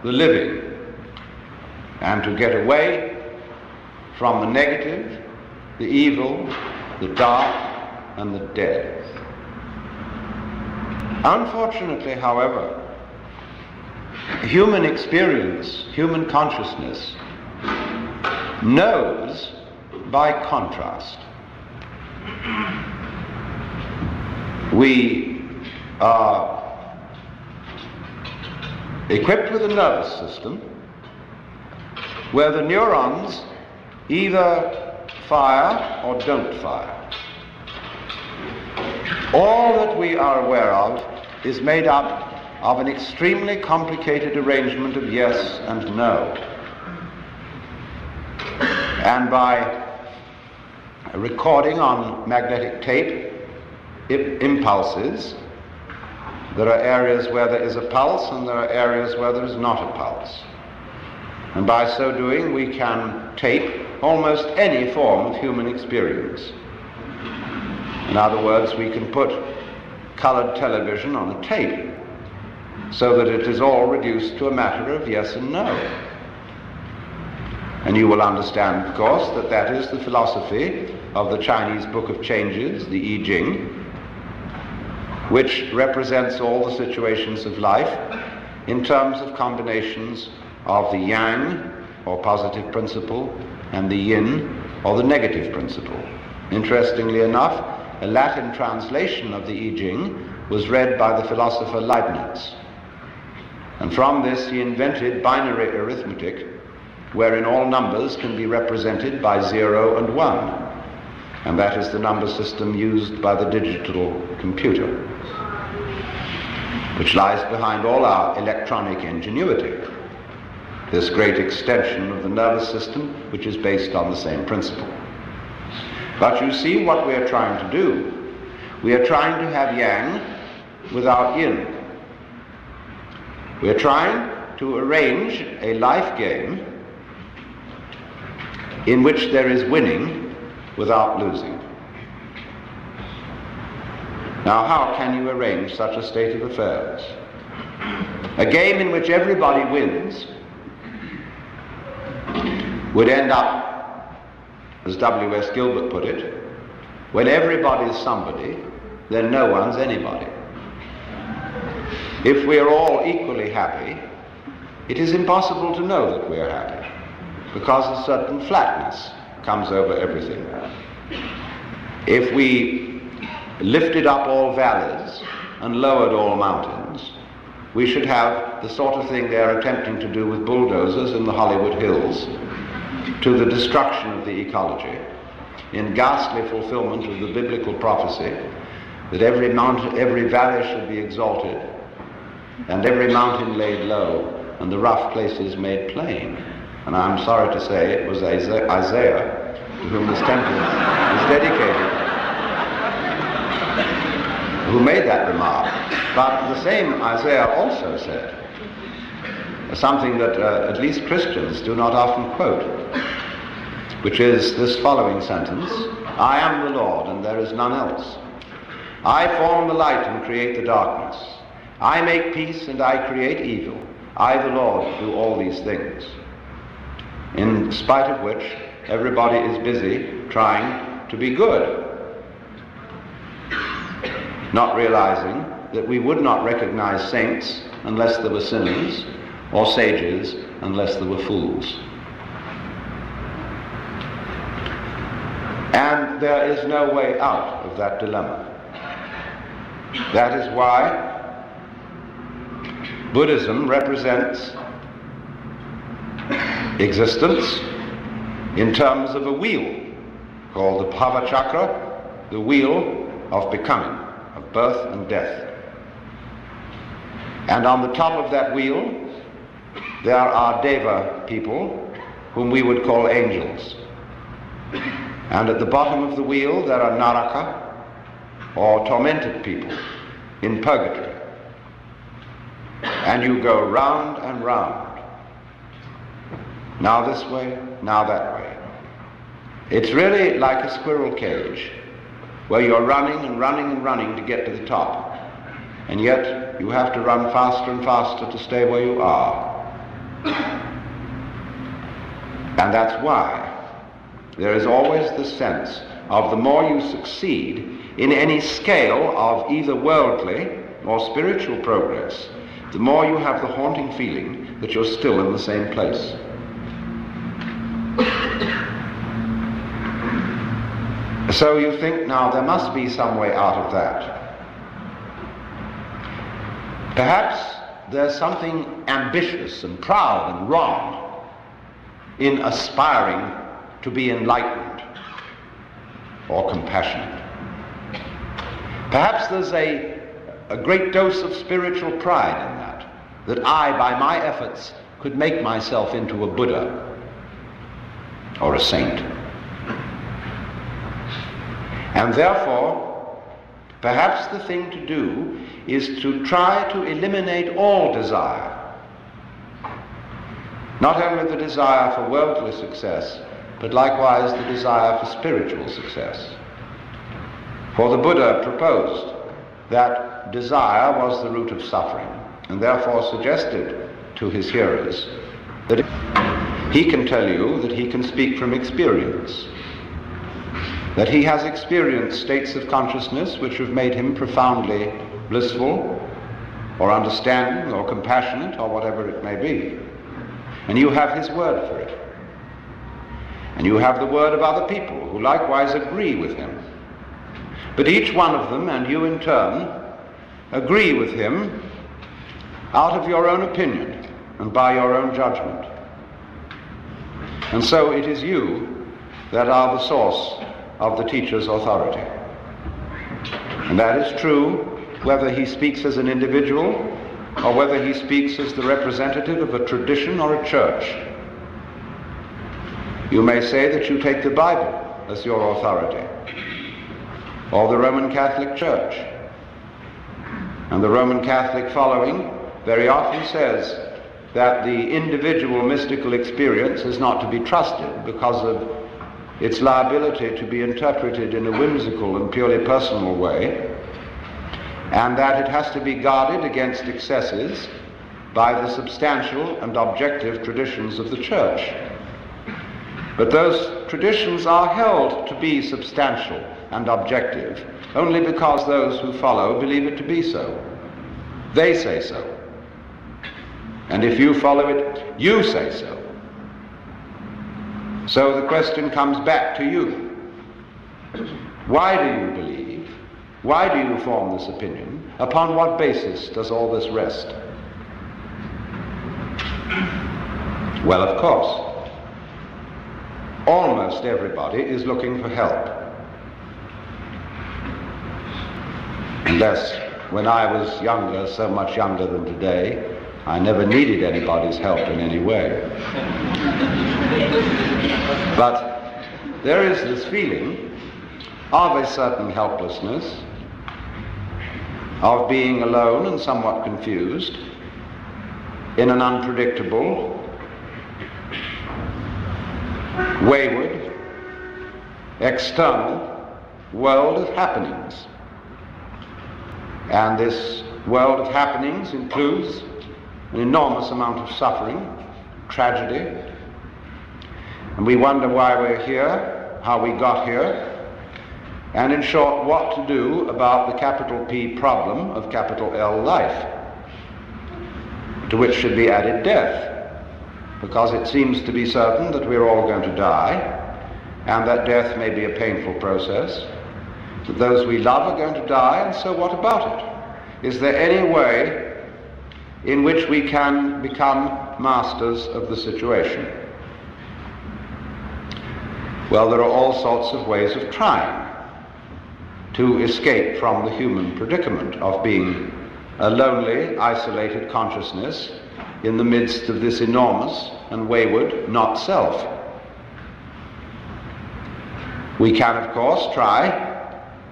the living, and to get away from the negative, the evil, the dark, and the dead. Unfortunately, however, human experience, human consciousness, knows by contrast. We are equipped with a nervous system where the neurons either fire or don't fire. All that we are aware of is made up of an extremely complicated arrangement of yes and no. And by recording on magnetic tape impulses, there are areas where there is a pulse and there are areas where there is not a pulse. And by so doing, we can tape almost any form of human experience. In other words, we can put colored television on a tape so that it is all reduced to a matter of yes and no. And you will understand, of course, that that is the philosophy of the Chinese Book of Changes, the I Ching, which represents all the situations of life in terms of combinations of the yang, or positive principle, and the yin, or the negative principle. Interestingly enough, a Latin translation of the I Ching was read by the philosopher Leibniz. And from this he invented binary arithmetic, wherein all numbers can be represented by 0 and 1. And that is the number system used by the digital computer, which lies behind all our electronic ingenuity. This great extension of the nervous system, which is based on the same principle. But you see what we are trying to do. We are trying to have yang without yin. We are trying to arrange a life game in which there is winning without losing. Now, how can you arrange such a state of affairs? A game in which everybody wins would end up as W.S. Gilbert put it, when everybody's somebody, then no one's anybody. If we're all equally happy, it is impossible to know that we're happy because a certain flatness comes over everything. If we lifted up all valleys and lowered all mountains, we should have the sort of thing they're attempting to do with bulldozers in the Hollywood Hills, to the destruction of the ecology in ghastly fulfillment of the biblical prophecy that every mountain, every valley should be exalted and every mountain laid low and the rough places made plain. And I'm sorry to say it was Isaiah to whom this temple is dedicated who made that remark. But the same Isaiah also said something that uh, at least Christians do not often quote, which is this following sentence I am the Lord, and there is none else. I form the light and create the darkness. I make peace and I create evil. I, the Lord, do all these things. In spite of which, everybody is busy trying to be good, not realizing that we would not recognize saints unless there were sinners, or sages unless there were fools. And there is no way out of that dilemma. That is why Buddhism represents existence in terms of a wheel called the Bhava Chakra, the wheel of becoming, of birth and death. And on the top of that wheel there are Deva people whom we would call angels. And at the bottom of the wheel there are Naraka or tormented people in purgatory. And you go round and round. Now this way, now that way. It's really like a squirrel cage where you're running and running and running to get to the top. And yet you have to run faster and faster to stay where you are. *coughs* And that's why there is always the sense of the more you succeed in any scale of either worldly or spiritual progress, the more you have the haunting feeling that you're still in the same place. *coughs* So you think now there must be some way out of that. Perhaps there's something ambitious and proud and wrong in aspiring to be enlightened or compassionate. Perhaps there's a, a great dose of spiritual pride in that, that I, by my efforts, could make myself into a Buddha or a saint. And therefore, perhaps the thing to do is to try to eliminate all desire. Not only the desire for worldly success, but likewise the desire for spiritual success. For the Buddha proposed that desire was the root of suffering, and therefore suggested to his hearers that he can tell you that he can speak from experience that he has experienced states of consciousness which have made him profoundly blissful or understanding or compassionate or whatever it may be. And you have his word for it. And you have the word of other people who likewise agree with him. But each one of them, and you in turn, agree with him out of your own opinion and by your own judgment. And so it is you that are the source of the teacher's authority. And that is true whether he speaks as an individual or whether he speaks as the representative of a tradition or a church. You may say that you take the Bible as your authority, or the Roman Catholic Church. And the Roman Catholic following very often says that the individual mystical experience is not to be trusted because of its liability to be interpreted in a whimsical and purely personal way, and that it has to be guarded against excesses by the substantial and objective traditions of the church. But those traditions are held to be substantial and objective only because those who follow believe it to be so. They say so. And if you follow it, you say so. So the question comes back to you. Why do you believe? Why do you form this opinion? Upon what basis does all this rest? Well, of course, almost everybody is looking for help. Unless, when I was younger, so much younger than today, I never needed anybody's help in any way. but there is this feeling of a certain helplessness, of being alone and somewhat confused in an unpredictable, wayward, external world of happenings. And this world of happenings includes an enormous amount of suffering, tragedy, and we wonder why we're here, how we got here, and in short, what to do about the capital P problem of capital L life, to which should be added death, because it seems to be certain that we're all going to die, and that death may be a painful process, that those we love are going to die, and so what about it? Is there any way in which we can become masters of the situation? Well, there are all sorts of ways of trying to escape from the human predicament of being a lonely, isolated consciousness in the midst of this enormous and wayward not self. We can, of course, try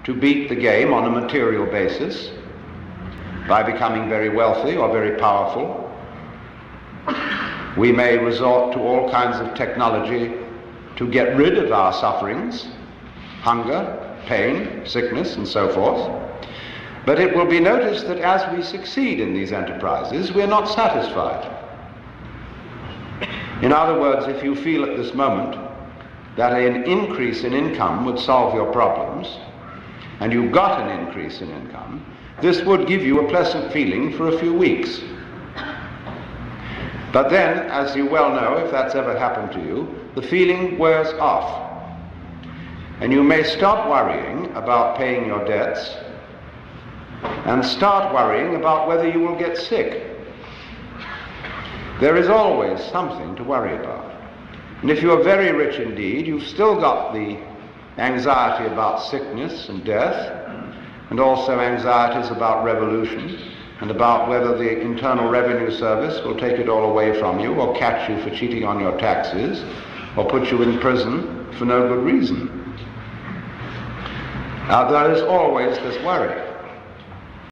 to beat the game on a material basis by becoming very wealthy or very powerful. We may resort to all kinds of technology to get rid of our sufferings, hunger, pain, sickness, and so forth. But it will be noticed that as we succeed in these enterprises, we're not satisfied. In other words, if you feel at this moment that an increase in income would solve your problems, and you've got an increase in income, this would give you a pleasant feeling for a few weeks. But then, as you well know, if that's ever happened to you, the feeling wears off. And you may stop worrying about paying your debts and start worrying about whether you will get sick. There is always something to worry about. And if you are very rich indeed, you've still got the anxiety about sickness and death, and also anxieties about revolution, and about whether the Internal Revenue Service will take it all away from you, or catch you for cheating on your taxes, or put you in prison for no good reason. Now, there is always this worry.